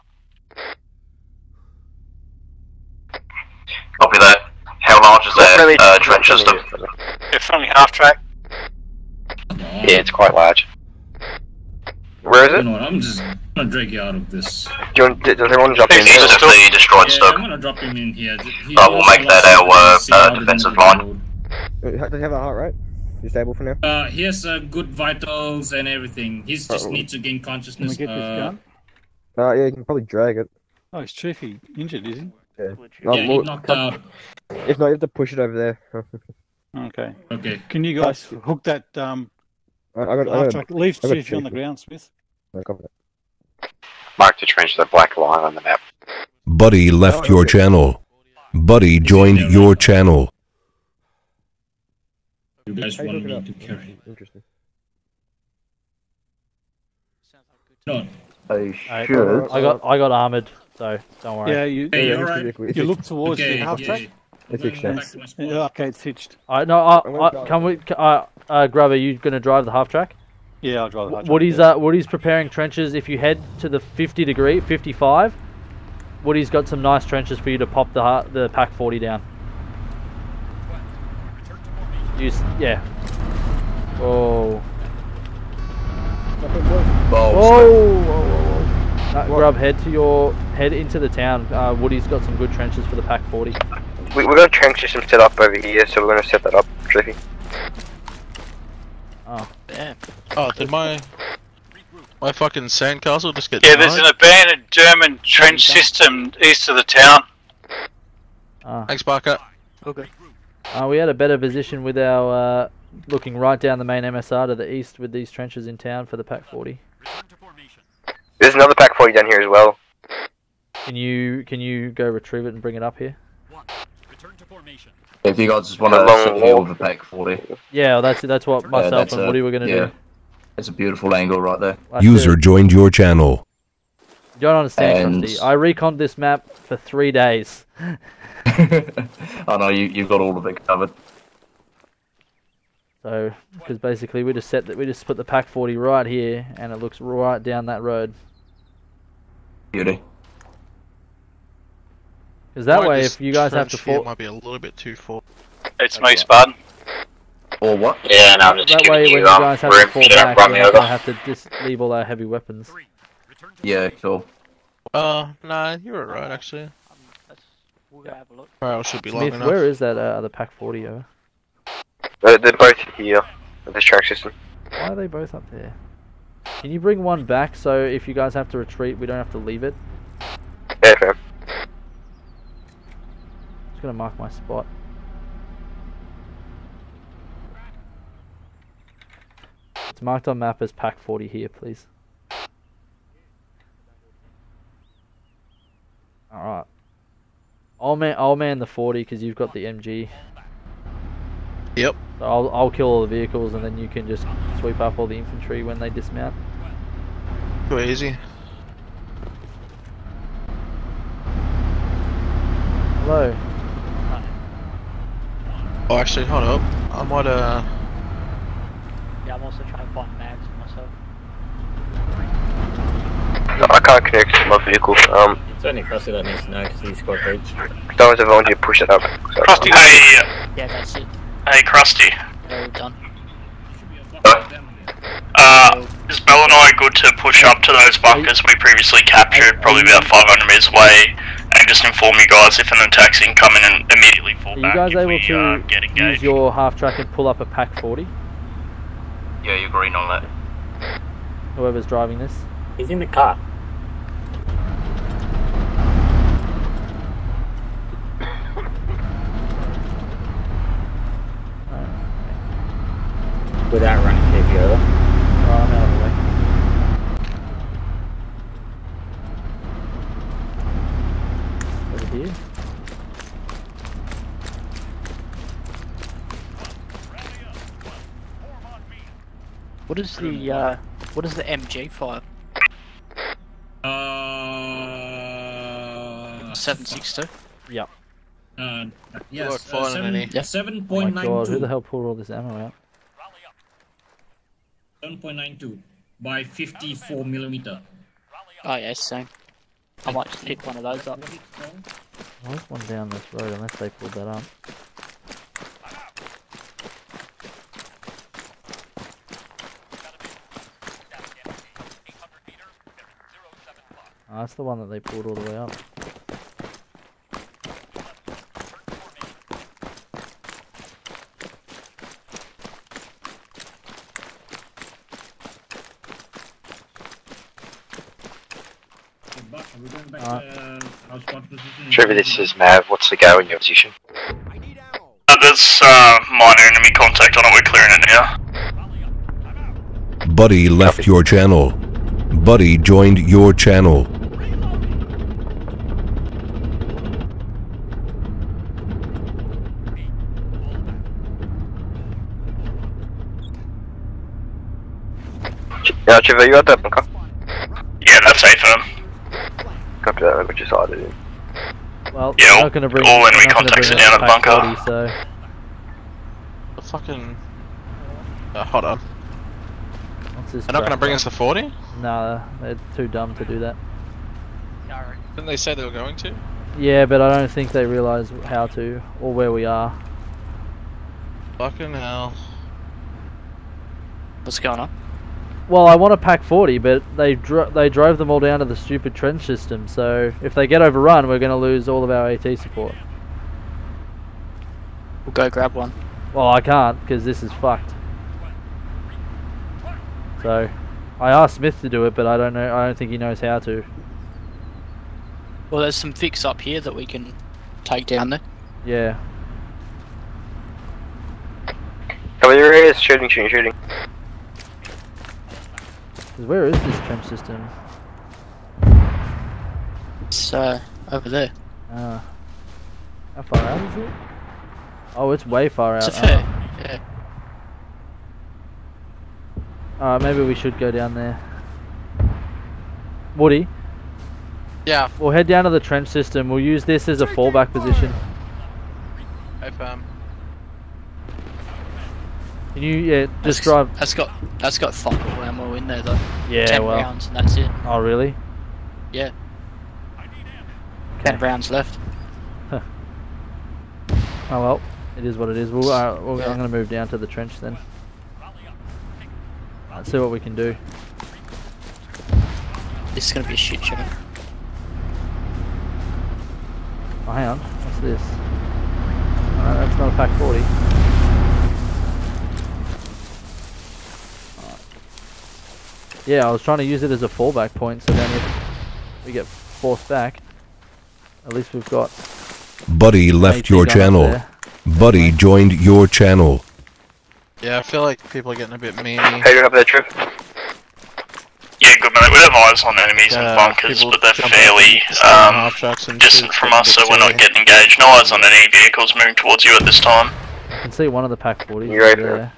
Copy that. How large is that uh, trench system? It's only half track. Yeah, it's quite large. Where is You it? know what, I'm just gonna drag you out of this. Do you want, does everyone jump in East of the destroyed Yeah, stoke. I'm gonna drop him in here. He Uh, we'll make that our uh, some uh, out in the defensive middle of the line. road. Uh, Does he have a heart rate? He's stable for now. Uh, he has uh, good vitals and everything. He just Oh. needs to gain consciousness. Can we get this uh, gun? Uh, yeah, you can probably drag it. Oh, is Chiefy injured, is he? Yeah. Yeah, he well, knocked out. If not, you have to push it over there. Okay. Okay. Can you guys hook that um I, I got, I half got. Leave I got Chiefy on the ground, Smith. I copy that. Mark the trench, the black line on the map. Buddy left your channel. Buddy joined your channel. You guys How want me to carry? Interesting. No. They Alright, should. I got I got armored, so don't worry. Yeah, you Hey, you, you're right. you look towards Okay, the half track. yeah. It's I'm hitched going now. back to my spot. Yeah, okay, it's hitched. I no, I, I, can we? ca- Uh, uh, Grub, are you gonna drive the half track? Yeah, I'll drive the half track. Woody's uh, Woody's preparing trenches. If you head to the 50 degree, 55, Woody's got some nice trenches for you to pop the ha- the Pak 40 down. Use yeah. Oh. Balls. Whoa, whoa, whoa, whoa. Uh, Grub, head to your head into the town. Uh, Woody's got some good trenches for the Pak 40. We, we got a trench system set up over here, so we're gonna set that up, Triffy. Oh. Damn. Oh, did my my fucking sandcastle just get Yeah, there's an abandoned German trench system east of the town. Ah. Thanks, Barker. Okay. Uh, we had a better position with our uh, looking right down the main MSR to the east with these trenches in town for the Pak 40. There's another Pak for you down here as well. Can you can you go retrieve it and bring it up here? If you guys just want to long secure wall. the Pak 40. Yeah, well, that's that's what Yeah, myself that's and a- Woody were gonna yeah. do. It's a beautiful angle right there. That's User it. joined your channel. You don't understand, And- Krusty. I reconned this map for three days. I know you you've got all of it covered. So, because basically we just set that we just put the Pak 40 right here, and it looks right down that road. Beauty. Because that Might way, if you guys have to fall, might be a little bit too full. It's me, Spud. Or what? Yeah, no, I'm just that giving way when you, you um, guys have to fall back, run we're not gonna have to just leave all our heavy weapons. Yeah, cool. Uh, nah, you're right actually. We'll go have a look. Barrel should be long Smith, enough. where is that uh, other Pak 40 over? They're, they're both here with this track system. Why are they both up there? Can you bring one back so if you guys have to retreat, we don't have to leave it? Yeah, fam. Just gonna mark my spot. It's marked on map as Pak 40 here, please. Alright. I'll man, I'll man the 40 because you've got the MG. Yep. So I'll, I'll kill all the vehicles and then you can just sweep up all the infantry when they dismount. Too easy. Hello. Oh, actually, hold up. I might uh. Yeah, I'm also trying to find mags myself. No, I can't connect to my vehicle. Um, It's only Krusty that needs to know because he's got bridge. someone's a volunteer push it up. So, Krusty, hey, Yeah, that's it. hey, Krusty. They're all done. Uh, is Bell and I good to push up to those bunkers we previously captured, probably about 500 meters away, and just inform you guys if an attack's incoming and immediately fall Are you guys able we uh, to get use your half track and pull up a Pak 40? Yeah, you're green on that. Whoever's driving this. He's in the car. Without running KP over. Oh, I'm out of the way. Here. What is the uh, what is the MG fire? Uh, Seven six two. Yeah. Uh, Good yes, luck uh, finding seven, any. yeah, seven Oh my point nine god, who the hell pulled all this ammo out? Seven point nine two by fifty four millimeter. Oh yeah, same. I might just pick one of those up. Oh, There's one down this road unless they pulled that up. Oh, that's the one that they pulled all the way up. Are we going back Uh, to uh, our spot position? Trevor, this is Mav. What's the go in your position? Uh, there's uh, minor enemy contact on it. We're clearing it now. Buddy left your channel. Buddy joined your channel. Yeah, Trevor, you got that bunker? Yeah, that's A firm. Copy that, we just hired it in. Well, Yeah, we're not going to bring. all we're enemy gonna contacts are down at bunker. 40, so The fucking. Uh, hold on. They're not gonna bring us to 40? Nah, they're too dumb to do that. Didn't they say they were going to? Yeah, but I don't think they realise how to or where we are. Fucking hell. What's going on? Well, I want to Pak 40, but they dro- they drove them all down to the stupid trench system. So if they get overrun, we're going to lose all of our AT support. We'll go grab one. Well, I can't because this is fucked. So I asked Smith to do it, but I don't know. I don't think he knows how to. Well, there's some fix up here that we can take down there. Yeah. Cover your ears, shooting, shooting, shooting. 'Cause where is this trench system? It's uh, over there. Uh, how far out is it? Oh, it's way far out. It's a fair. Oh. Yeah. Alright, maybe we should go down there. Woody? Yeah. We'll head down to the trench system. We'll use this as a fallback position. Hey, fam. Can you, yeah, That's- just drive. That's got that's got fuck all ammo in there though. Yeah, Ten well. rounds and that's it. Oh, really? Yeah. Ten rounds left. Oh well, it is what it is. We'll, uh, we'll, Yeah. I'm going to move down to the trench then. Let's see what we can do. This is gonna be a shit show. Oh, hang on. What's this? Uh, that's not a Pak 40. Alright. Yeah, I was trying to use it as a fallback point, so then if we get forced back, at least we've got. Buddy left your channel. Buddy joined your channel. Yeah, I feel like people are getting a bit meany. Hey, you up there, Trev? Yeah, good man. We have eyes on enemies Yeah, and bunkers, but they're fairly and stand um, and distant from us, so we're not getting engaged. No eyes on any vehicles moving towards you at this time. I can see one of the Pak 40s You ready over there.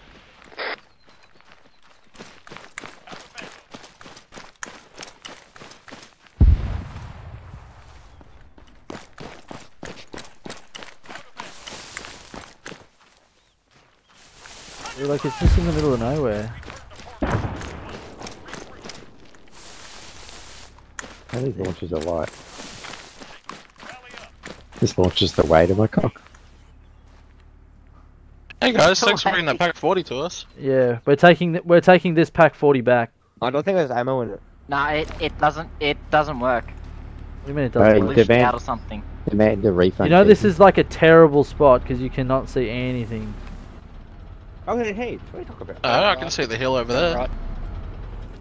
You're like it's just in the middle of nowhere. How these launchers are light. This launches the weight of my cock. Hey guys, thanks for bringing that Pak 40 to us. Yeah, we're taking th- we're taking this Pak 40 back. I don't think there's ammo in it. Nah, it, it doesn't it doesn't work. What do you mean it doesn't It work? glitched demand- out or something. Demand the refund. You know this is like a terrible spot because you cannot see anything. Oh, hey, hey, what are you talking about? Oh, I can see the hill over there. Right.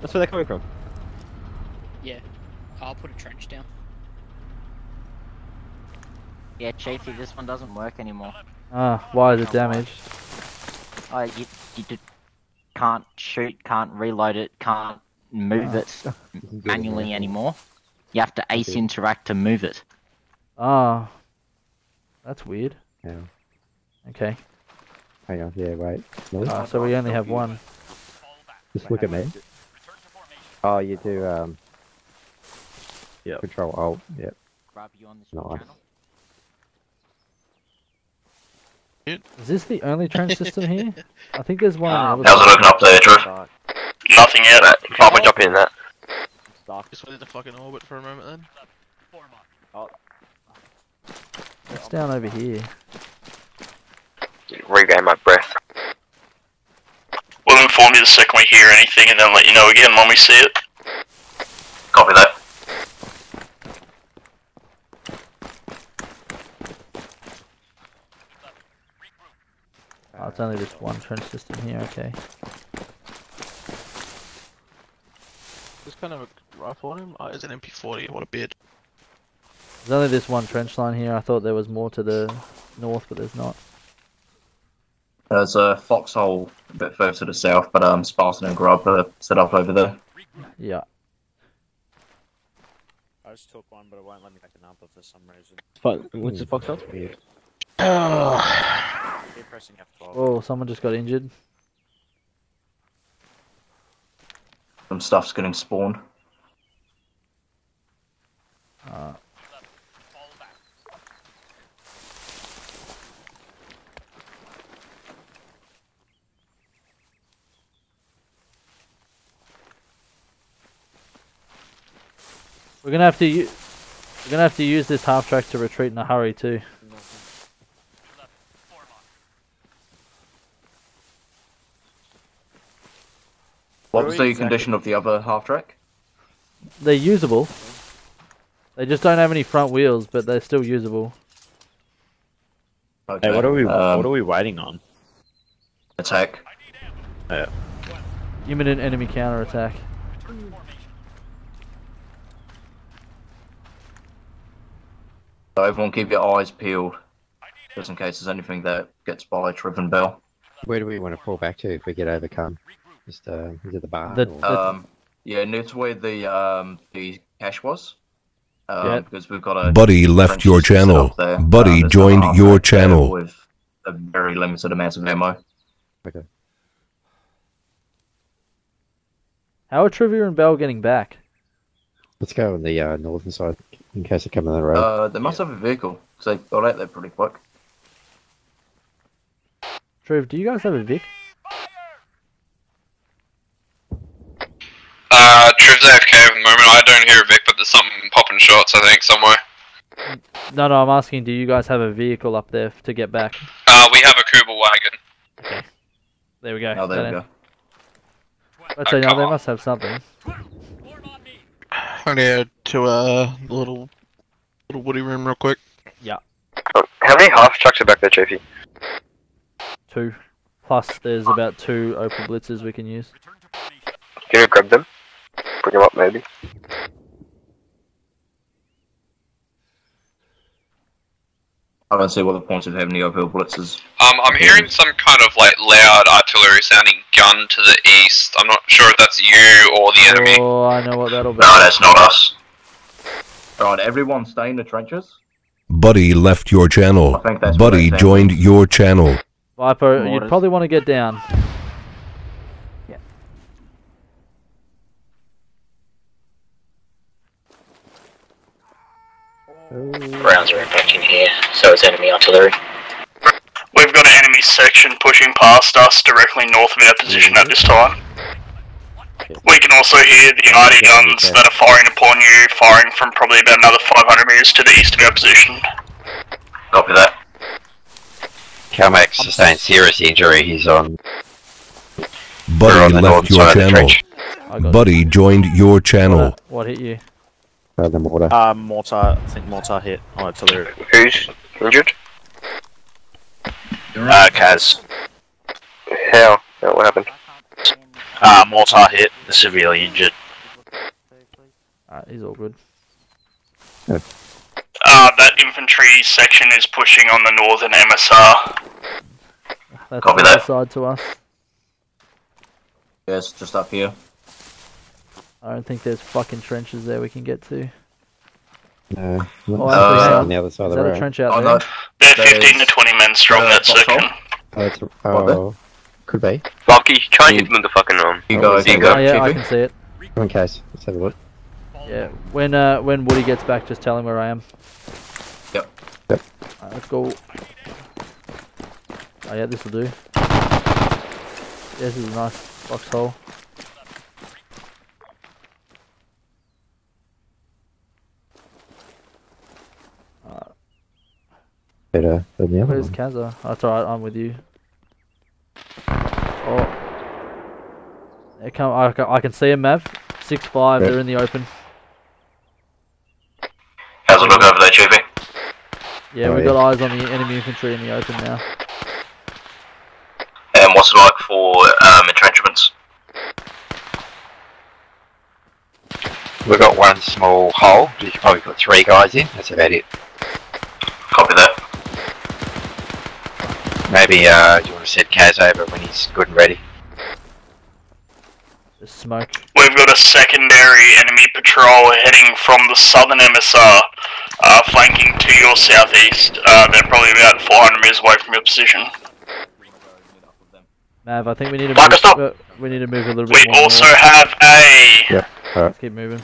That's where they're coming from. Yeah. I'll put a trench down. Yeah, Chiefy, this one doesn't work anymore. Ah, why is it damaged? Oh, you, you d- can't shoot, can't reload it, can't move Ah. it manually anymore. You have to ace interact to move it. Ah, that's weird. Yeah. Okay. Hang on, yeah, wait. No? Ah, so we only have one. Just look at me. Oh, you do, um... Yep. Control Alt, yep. Grab you on this Nice. Is this the only trench system here? I think there's one. On the How's it looking up there, Trev? Nothing yet. Right, I'll put jump in that. Just wanted to fucking orbit for a moment then. Oh. It's down over here. Regain my breath. We'll inform you the second we hear anything and then let you know again when we see it. Copy that. Oh, it's only this one trench system here. Okay. Just kind of a rifle on him. Oh, it's an MP40. What a bid. There's only this one trench line here. I thought there was more to the north, but there's not. There's a foxhole a bit further to the south, but um, Spartan and Grub are set up over there. Yeah. I just took one, but it won't let me back an upper for some reason. Fuck, what's the foxhole? Keep pressing F12. Oh, someone just got injured. Some stuff's getting spawned. Uh, we're gonna have to. u- We're gonna have to use this half track to retreat in a hurry too. What was the condition of the other half track? They're usable. They just don't have any front wheels, but they're still usable. Okay. Hey, what are we? um, what are we waiting on? Attack. Yeah. Imminent enemy counter attack. So everyone keep your eyes peeled, just in case there's anything that gets by Triven Bell. Where do we want to fall back to if we get overcome? Just uh, is it the bar? The- or- Um, yeah, near to where the um the cache was. Um, Yeah. because we've got a Buddy left your channel. Buddy Uh, joined your channel. with a very limited amount of ammo. Okay. How are Trivia and Bell getting back? Let's go on the uh, northern side in case they come on the road. Uh, they must have a vehicle because they got out there pretty quick. Triv, do you guys have a Vic? Uh, Triv's AFK at the moment. I don't hear a Vic, but there's something popping shots, I think, somewhere. No, no, I'm asking, do you guys have a vehicle up there to get back? Uh, we have a Kübelwagen. There we go. Oh, there That we in. go. I'd say, no, they must have something. I need to a little little woody room real quick. Yeah. How many half trucks are back there, JP? Two. Plus, there's about two open blitzers we can use. Can you grab them? Bring them up, maybe. I don't see what the point of having the Opel Blitzes. Um, I'm hearing some kind of like loud artillery sounding gun to the east. I'm not sure if that's you or the enemy. Oh, I know what that'll be. No, that's not us. Alright, everyone stay in the trenches. Buddy left your channel. think that's Buddy what joined your channel. Viper, you'd probably want to get down. Rounds are approaching here, so is enemy artillery. We've got an enemy section pushing past us directly north of our position at this mm-hmm. time. We can also hear the arty guns that are firing upon you, firing from probably about another 500 meters to the east of our position. Copy that. Calmax sustained serious injury. He's on. Buddy on left your side of the channel. trench. I got Buddy joined your channel. What hit you? Uh, the mortar. Uh, mortar. I think mortar hit on artillery. Who's injured? Uh, Kaz. How? What happened? Uh, mortar hit. Severely injured. Alright, he's all good. Uh, that infantry section is pushing on the northern MSR. That's Copy the that. side to us. Yes, just up here. I don't think there's fucking trenches there we can get to. No, Oh, not actually, hang on on. the other side Is of the that a road. trench out Oh, there? no. They're That 15 to 20 men strong, uh, that foxhole? section. Oh, it's, oh, could be. Bucky, try and hit them with the fucking arm. You go, Oh, you go, Oh, yeah, I can see it. In case, let's have a look. Yeah, when uh, when Woody gets back, just tell him where I am. Yep. Yep. Alright, let's go. Oh yeah, this will do. This is a nice foxhole. Better than the other Where's one. Kaza? That's alright, I'm with you. Oh. They come, I, can- I can see him, Mav. 6-5, Yep. they're in the open. How's it look over there, Chiefy? Yeah, Oh, we've yeah. got eyes on the enemy infantry in the open now. And what's it like for um, entrenchments? We've got one small hole. You could probably put three guys in. That's about it. Copy that. Maybe uh, you want to send Kaz over when he's good and ready. The smoke. We've got a secondary enemy patrol heading from the southern MSR, uh, flanking to your southeast. Uh, they're probably about 400 meters away from your position. Mav, I think we need to Mark, move, stop. uh, we need to move a little We bit more. also north. have a Yeah. Let's keep moving.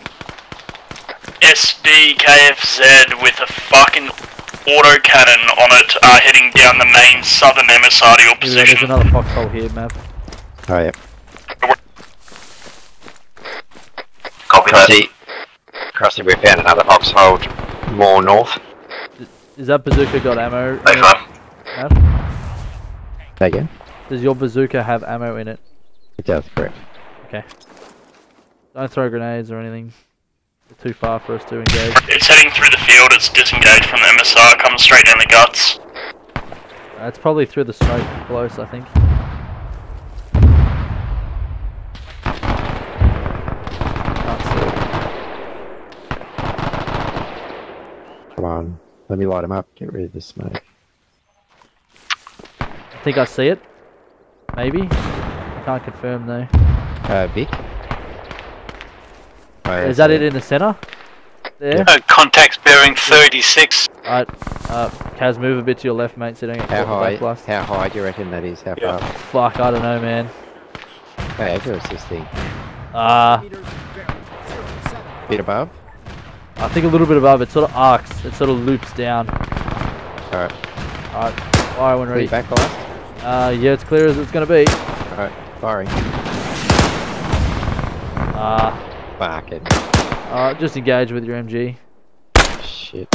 SDKFZ with a fucking autocannon on it, uh, heading down the main southern MSR to your Here There's another foxhole here, Mav. Oh yeah. Copy that. Krusty, Krusty, we found another foxhole more north. Is that bazooka got ammo? in Hey, it? fam. Mav? Again. Does your bazooka have ammo in it? It does, correct. Okay. Don't throw grenades or anything. They're too far for us to engage. It's heading through the field, it's disengaged from the MSR, coming straight down the guts. Uh, it's probably through the smoke close, I think. Can't see it. Come on. Let me light him up. Get rid of the smoke. I think I see it. Maybe. I can't confirm though. Uh, Vic. Oh, Is that it in the center? There? Uh, contacts bearing 36. Alright, uh, Kaz, move a bit to your left, mate, so you don't get How caught in the high? back blast. How high do you reckon that is? How far? up? Fuck, I don't know, man. How accurate is this thing? Uh, Bit above. I think a little bit above. It sort of arcs. It sort of loops down. Alright. Alright, fire when ready. Back blast. Uh, yeah, it's clear as it's gonna be. Alright, firing. Uh, Fuck it. uh, just engage with your MG. Shit.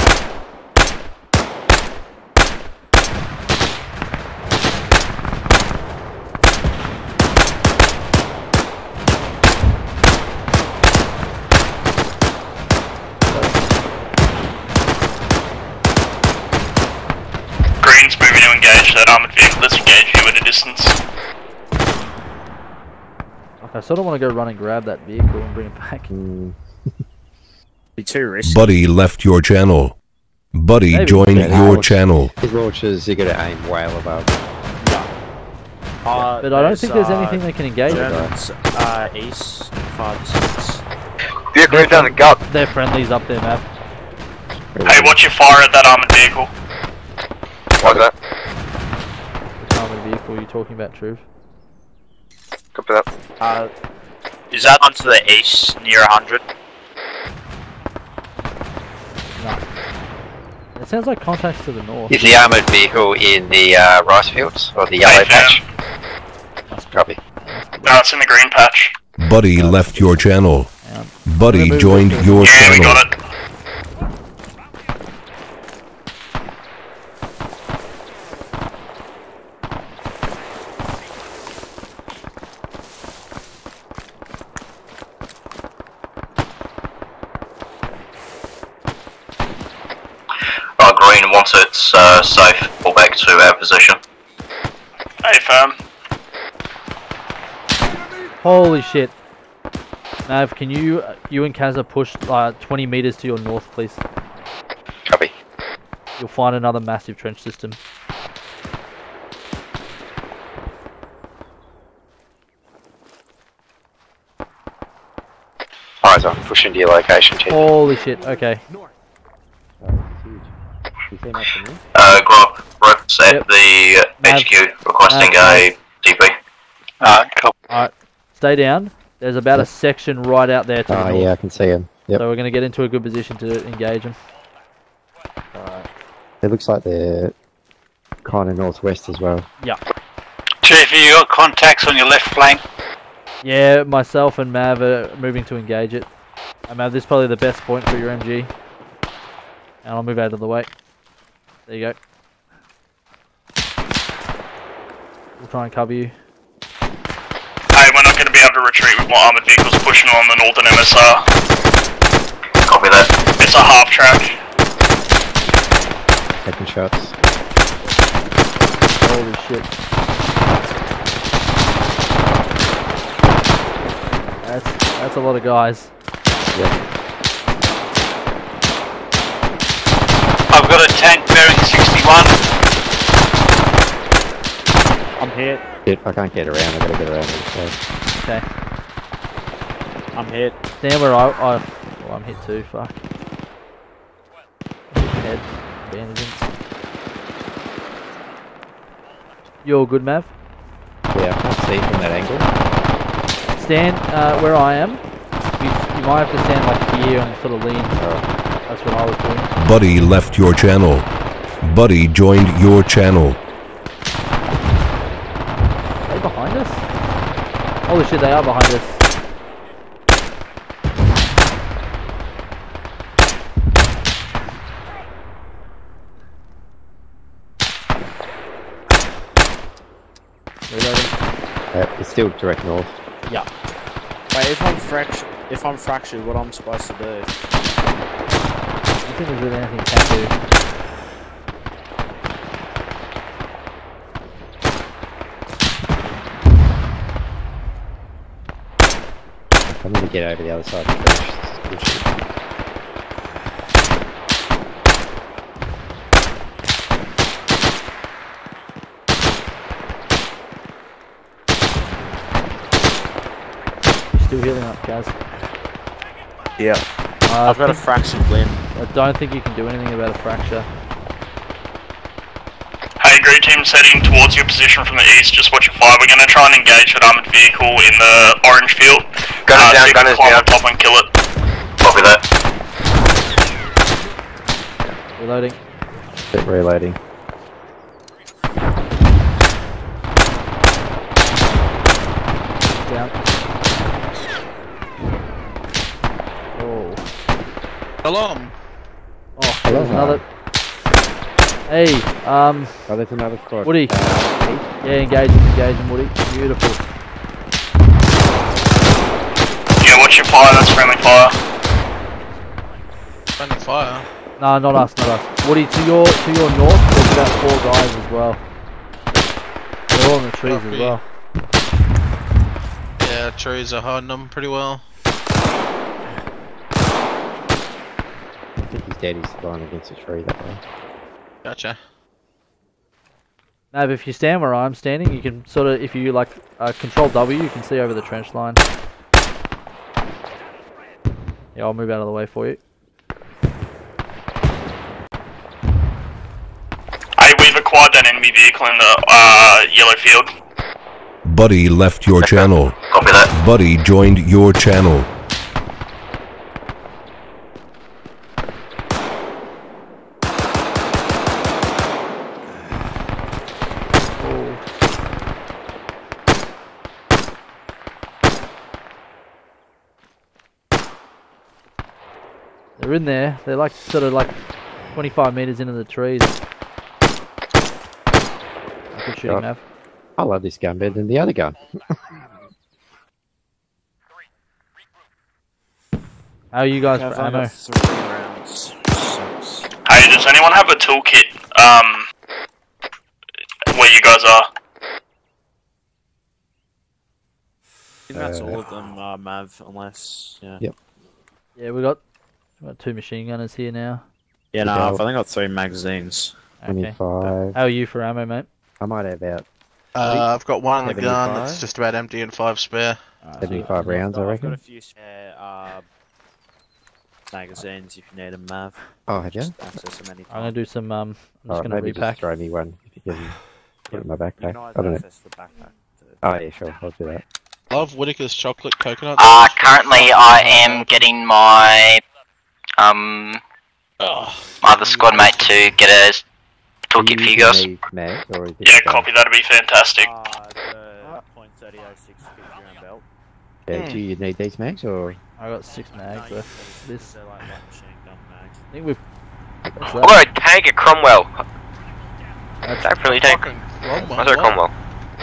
Green's moving to engage that armored vehicle that's engaged you at a distance. Okay, I sort of want to go run and grab that vehicle and bring it back. Be too risky. Buddy left your channel. Buddy Maybe. joined Yeah, your launch- channel. His launches, you gotta aim well above. Uh, But I don't think there's uh, anything they can engage with. Germans, uh, east, five distance. Vehicle right down the gut. They're friendlies up there, Mav. Hey, watch your fire at that armored vehicle. Like that. Which armored vehicle are you talking about, Truve? Copy that. Uh, Is that onto the east near 100? No. It sounds like contacts to the north. Is the armoured vehicle in the uh, rice fields or the yellow Hey, patch? Copy. No, it's in the green patch. Buddy left your channel. Buddy joined it. your Yeah, we channel. got it. Right, green, once it's uh, safe, pull back to our position. Hey, firm. Holy shit. Nav, can you, uh, you and Kaza push uh, 20 meters to your north, please? Copy. You'll find another massive trench system. Eyes on, push into your location, Chief. Holy shit, okay. It's huge. You see that from me? Uh, Grog, Brooks at Yep. the uh, Nav- HQ requesting Nav- a DP. Uh, copy. Alright, stay down. There's about a section right out there to the Oh north. yeah, I can see him. Yep. So we're going to get into a good position to engage them. It looks like they're kind of northwest as well. Yeah. Chief, you got contacts on your left flank? Yeah, myself and Mav are moving to engage it. And Mav, this is probably the best point for your MG. And I'll move out of the way. There you go. We'll try and cover you. Hey, we're not going to be able to retreat with more armored vehicles pushing on the northern MSR. Copy that. It's a half track. Taking shots. Holy shit. That's that's a lot of guys. I've got a tank bearing 61. I'm hit. Shit, I can't get around. I gotta get around this way. Okay. I'm hit. Stand where I. I oh, I'm hit too. Fuck. Head. Bandaging. You all good, Mav? Yeah, I can't see from that angle. Stand uh, where I am. You, you might have to stand like here and sort of lean. That's what I was doing. Buddy left your channel. Buddy joined your channel. Are they behind us? Holy shit, they are behind us. Reloading. Uh, it's still direct north. Yeah. Wait, if I'm fractured, if I'm fractured, what I'm supposed to do? I don't think there's really anything you can do. I need to get over the other side and finish this shit. Still healing up, guys. Yeah. Uh, I've got a think- fractured limb. I don't think you can do anything about a fracture. Hey, grey team's heading towards your position from the east. Just watch your fire. We're going to try and engage that armored vehicle in the orange field. Gunners uh, down, so you can gunners climb down. top and kill it. Copy that. Reloading. Bit reloading. Down. Oh. Alarm. Oh, Hello, another. Hey, um, Oh, there's another squad. Woody. Uh, Yeah, engaging, engaging, Woody. Beautiful. Yeah, watch your fire. That's friendly fire. Friendly fire. No, not us, not us. Woody, to your to your north, there's about four guys as well. They're all in the trees as well. Yeah, trees are hiding them pretty well. I think he's dead. He's lying against a tree that way. Gotcha. Nav, if you stand where I'm standing, you can sort of, if you like, uh, control W, you can see over the trench line. Yeah, I'll move out of the way for you. Hey, we've acquired that enemy vehicle in the uh, yellow field. Buddy left your channel. Copy that. Buddy joined your channel. They're in there. They're like sort of like 25 meters into the trees. Good shooting, God. Nav. I love this gun better than the other gun. How are you guys I've for only ammo? got three rounds. Sucks. Hey, does anyone have a toolkit? Um, where you guys are? I think that's Uh, all of them, uh, Mav, unless, yeah. Yep. Yeah, we got we got two machine gunners here now. Yeah, no, Okay. I've only got three magazines. Okay. 25. How are you for ammo, mate? I might have about Uh, I've got one in the gun that's just about empty and five spare. 75 rounds, I I've got reckon. a few spare, uh, magazines if you need them, Mav. Oh, have you? Them. I'm gonna do some. Um, I'm just Alright, gonna maybe repack. just throw me one if you can put it in my backpack. I don't know. access the backpack. too. Oh, yeah, sure. I'll do that. Love Whittaker's chocolate coconut. Uh, currently I am getting my um Oh, my other squad mate to get a toolkit for you guys. Need mags, or is it Yeah, copy. That'd be fantastic. Uh, the point thirty oh six fifty round belt. Yeah, do you need these mags or? I got six mags No, left. This, They're like machine gun mags. I think we've. I've got a tank at Cromwell. That's Definitely tank. fucking Cromwell. What's that Cromwell?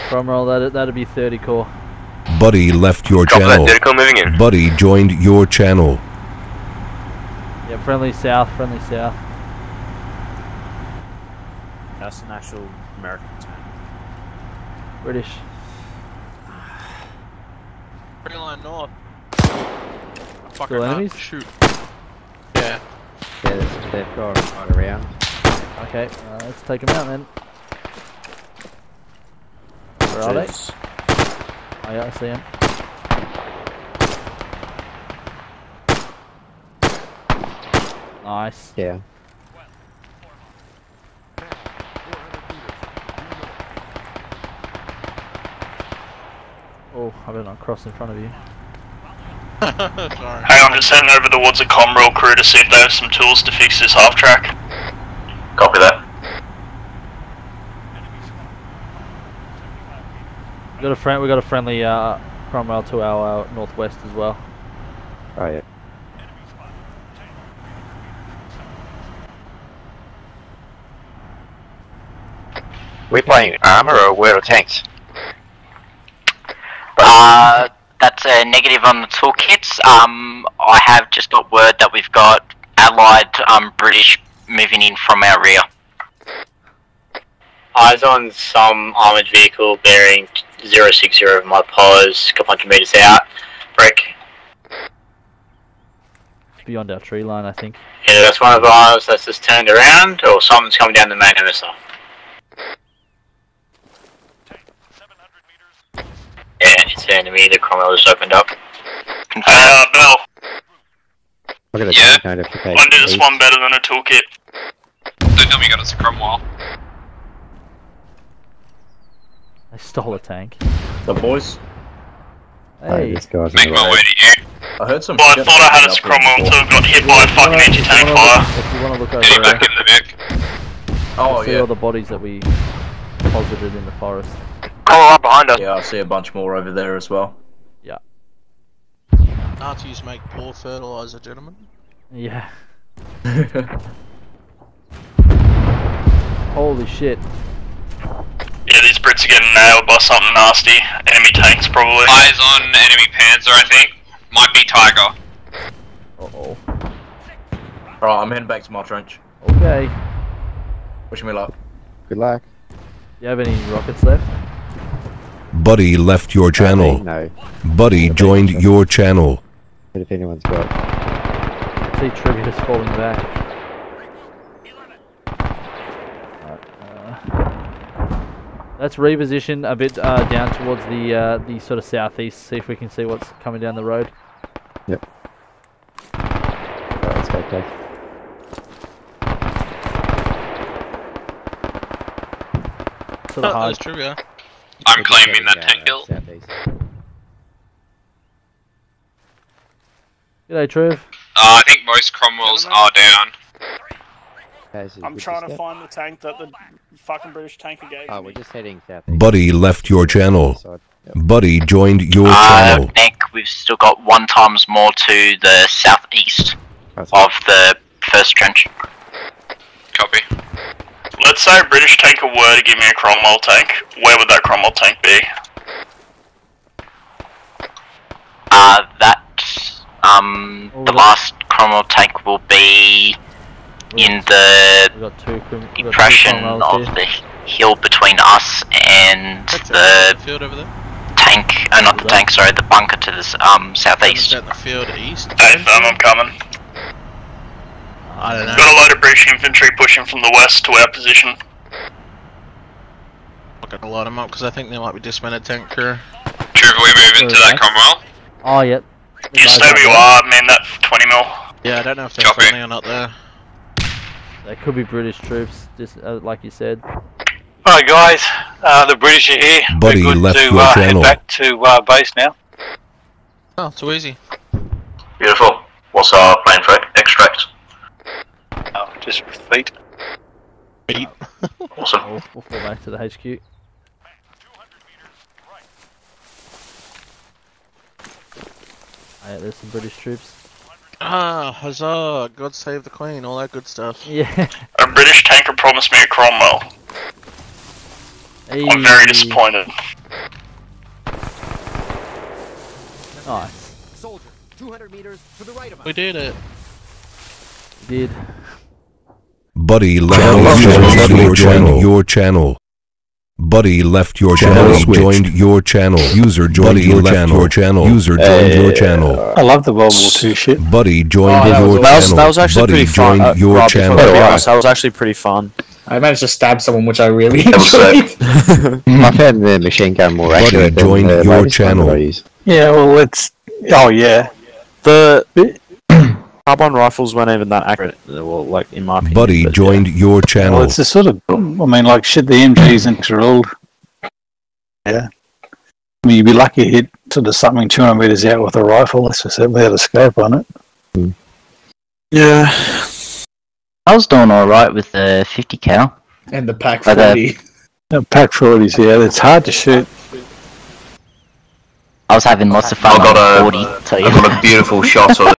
Cromwell. That that'd be 30 Corps. Buddy left your Copy that. channel. Dedico moving in. Buddy joined your channel. Yeah, friendly south, friendly south. That's an actual American tank. British. Pretty line north. Fucker, Still enemies? Shoot. Yeah. Yeah, they've, they've gone right around. Okay, uh, let's take them out then. Where are they? Oh yeah, I see them. Nice. Yeah. Oh, I better not cross in front of you. Sorry. Hey, I'm just heading over towards the Cromwell crew to see if they have some tools to fix this half track. Copy that. We got a friend. We got a friendly uh, Cromwell to our uh, northwest as well. Oh yeah. We playing armor or where are tanks? Uh, that's a negative on the toolkits. Um, I have just got word that we've got allied um, British moving in from our rear. Eyes on some armored vehicle bearing 060 of my pause, a couple hundred meters out. Brick. Beyond our tree line, I think. Yeah, that's one of ours that's just turned around, or something's coming down the main MSR. Yeah, it's the enemy, the Cromwell just opened up. Uh, Bill, I got a Yeah. tank notification. I do this one better than a toolkit. Don't tell me you got us a Cromwell. They stole a tank. The boys. Hey. this guy's Make my way to you. I heard some. Well, I thought I had a up Cromwell before. until I got hit by a fucking If anti-tank fire. look- If you want to look over Any there, back in the back. Oh see yeah. all the bodies that we deposited in the forest. Come right behind us. Yeah, I see a bunch more over there as well. Yeah. Nazis make poor fertilizer, gentlemen. Yeah. Holy shit. Yeah, these Brits are getting nailed by something nasty. Enemy tanks, probably. Eyes on enemy Panzer, I think. Might be Tiger. Uh oh. Alright, I'm heading back to my trench. Okay. Wish me luck. Good luck. Do You have any rockets left? Buddy left your channel. No. Buddy joined your channel. But if anyone's got. See Trivia's falling back. Alright, uh, Let's reposition a bit uh, down towards the uh, the sort of southeast. See if we can see what's coming down the road. Yep. Alright, let's go, okay. Sort of Oh, hard. that's trivia. I'm claiming that tank kill. Southeast. G'day, Trev. Uh, I think most Cromwells are down. I'm trying to find the tank that the fucking British tanker gave Oh, we're just heading southeast. Buddy left your channel. Buddy joined your Uh, channel. Nick, we've still got one times more to the southeast of the first trench. Copy. Let's say a British tanker were to give me a Cromwell tank. Where would that Cromwell tank be? Uh, that um, Oh, the that- last Cromwell tank will be in the We've two. crim- we've got two depression of here. the hill between us and That's the the field over there. tank. oh not the tank, sorry, the bunker to the um southeast. Out in the field east. Hey, firm, I'm coming. I don't know. Got a load of British infantry pushing from the west to our position. I'm gonna load them up because I think they might be dismounted tank crew. Trevor, we move into that Cromwell. Oh, yeah. The You guys stay up where you are, man, that 20 mil. Yeah, I don't know if they're Copy. friendly or not there. They could be British troops, just uh, like you said. Alright guys, uh, the British are here. Buddy We're good left to uh, head back to uh, base now. Oh, too easy. Beautiful. What's our plan for extract? Oh, just feet. Beat. Awesome. We'll, we'll fall back to the HQ. Oh, yeah, there's some British troops. Ah, huzzah! God save the Queen, all that good stuff. Yeah. A British tanker promised me a Cromwell. I'm very disappointed. Nice. Soldier, 200 meters to the right of us. We did it. Did. Buddy left Channel your joined channel. your channel. Buddy left your channel. Joined your channel. User joined your channel. Your channel. User joined your channel. I love the World War II shit. Buddy joined Oh, that, your was, that, was, channel. that was actually Buddy pretty fun. joined Uh, your Rob, channel. be honest, that was actually pretty fun. I managed to stab someone, which I really enjoyed. I found the machine gun more Buddy accurate than joined your channel. that I use. Yeah, well, it's. Oh, yeah. The carbine rifles weren't even that accurate. Well, like in my opinion. Buddy but, joined your Well, channel. it's a sort of. I mean, like, shit, the MGs and are old. Yeah. I mean, you'd be lucky to hit sort of something 200 metres out with a rifle. That's just it without a scope on it. Yeah. I was doing alright with the 50 cal. and the Pak uh, 40. The Pak 40s, yeah, it's hard to shoot. I was having lots of fun I got on a, 40. Tell you. I got a beautiful shot of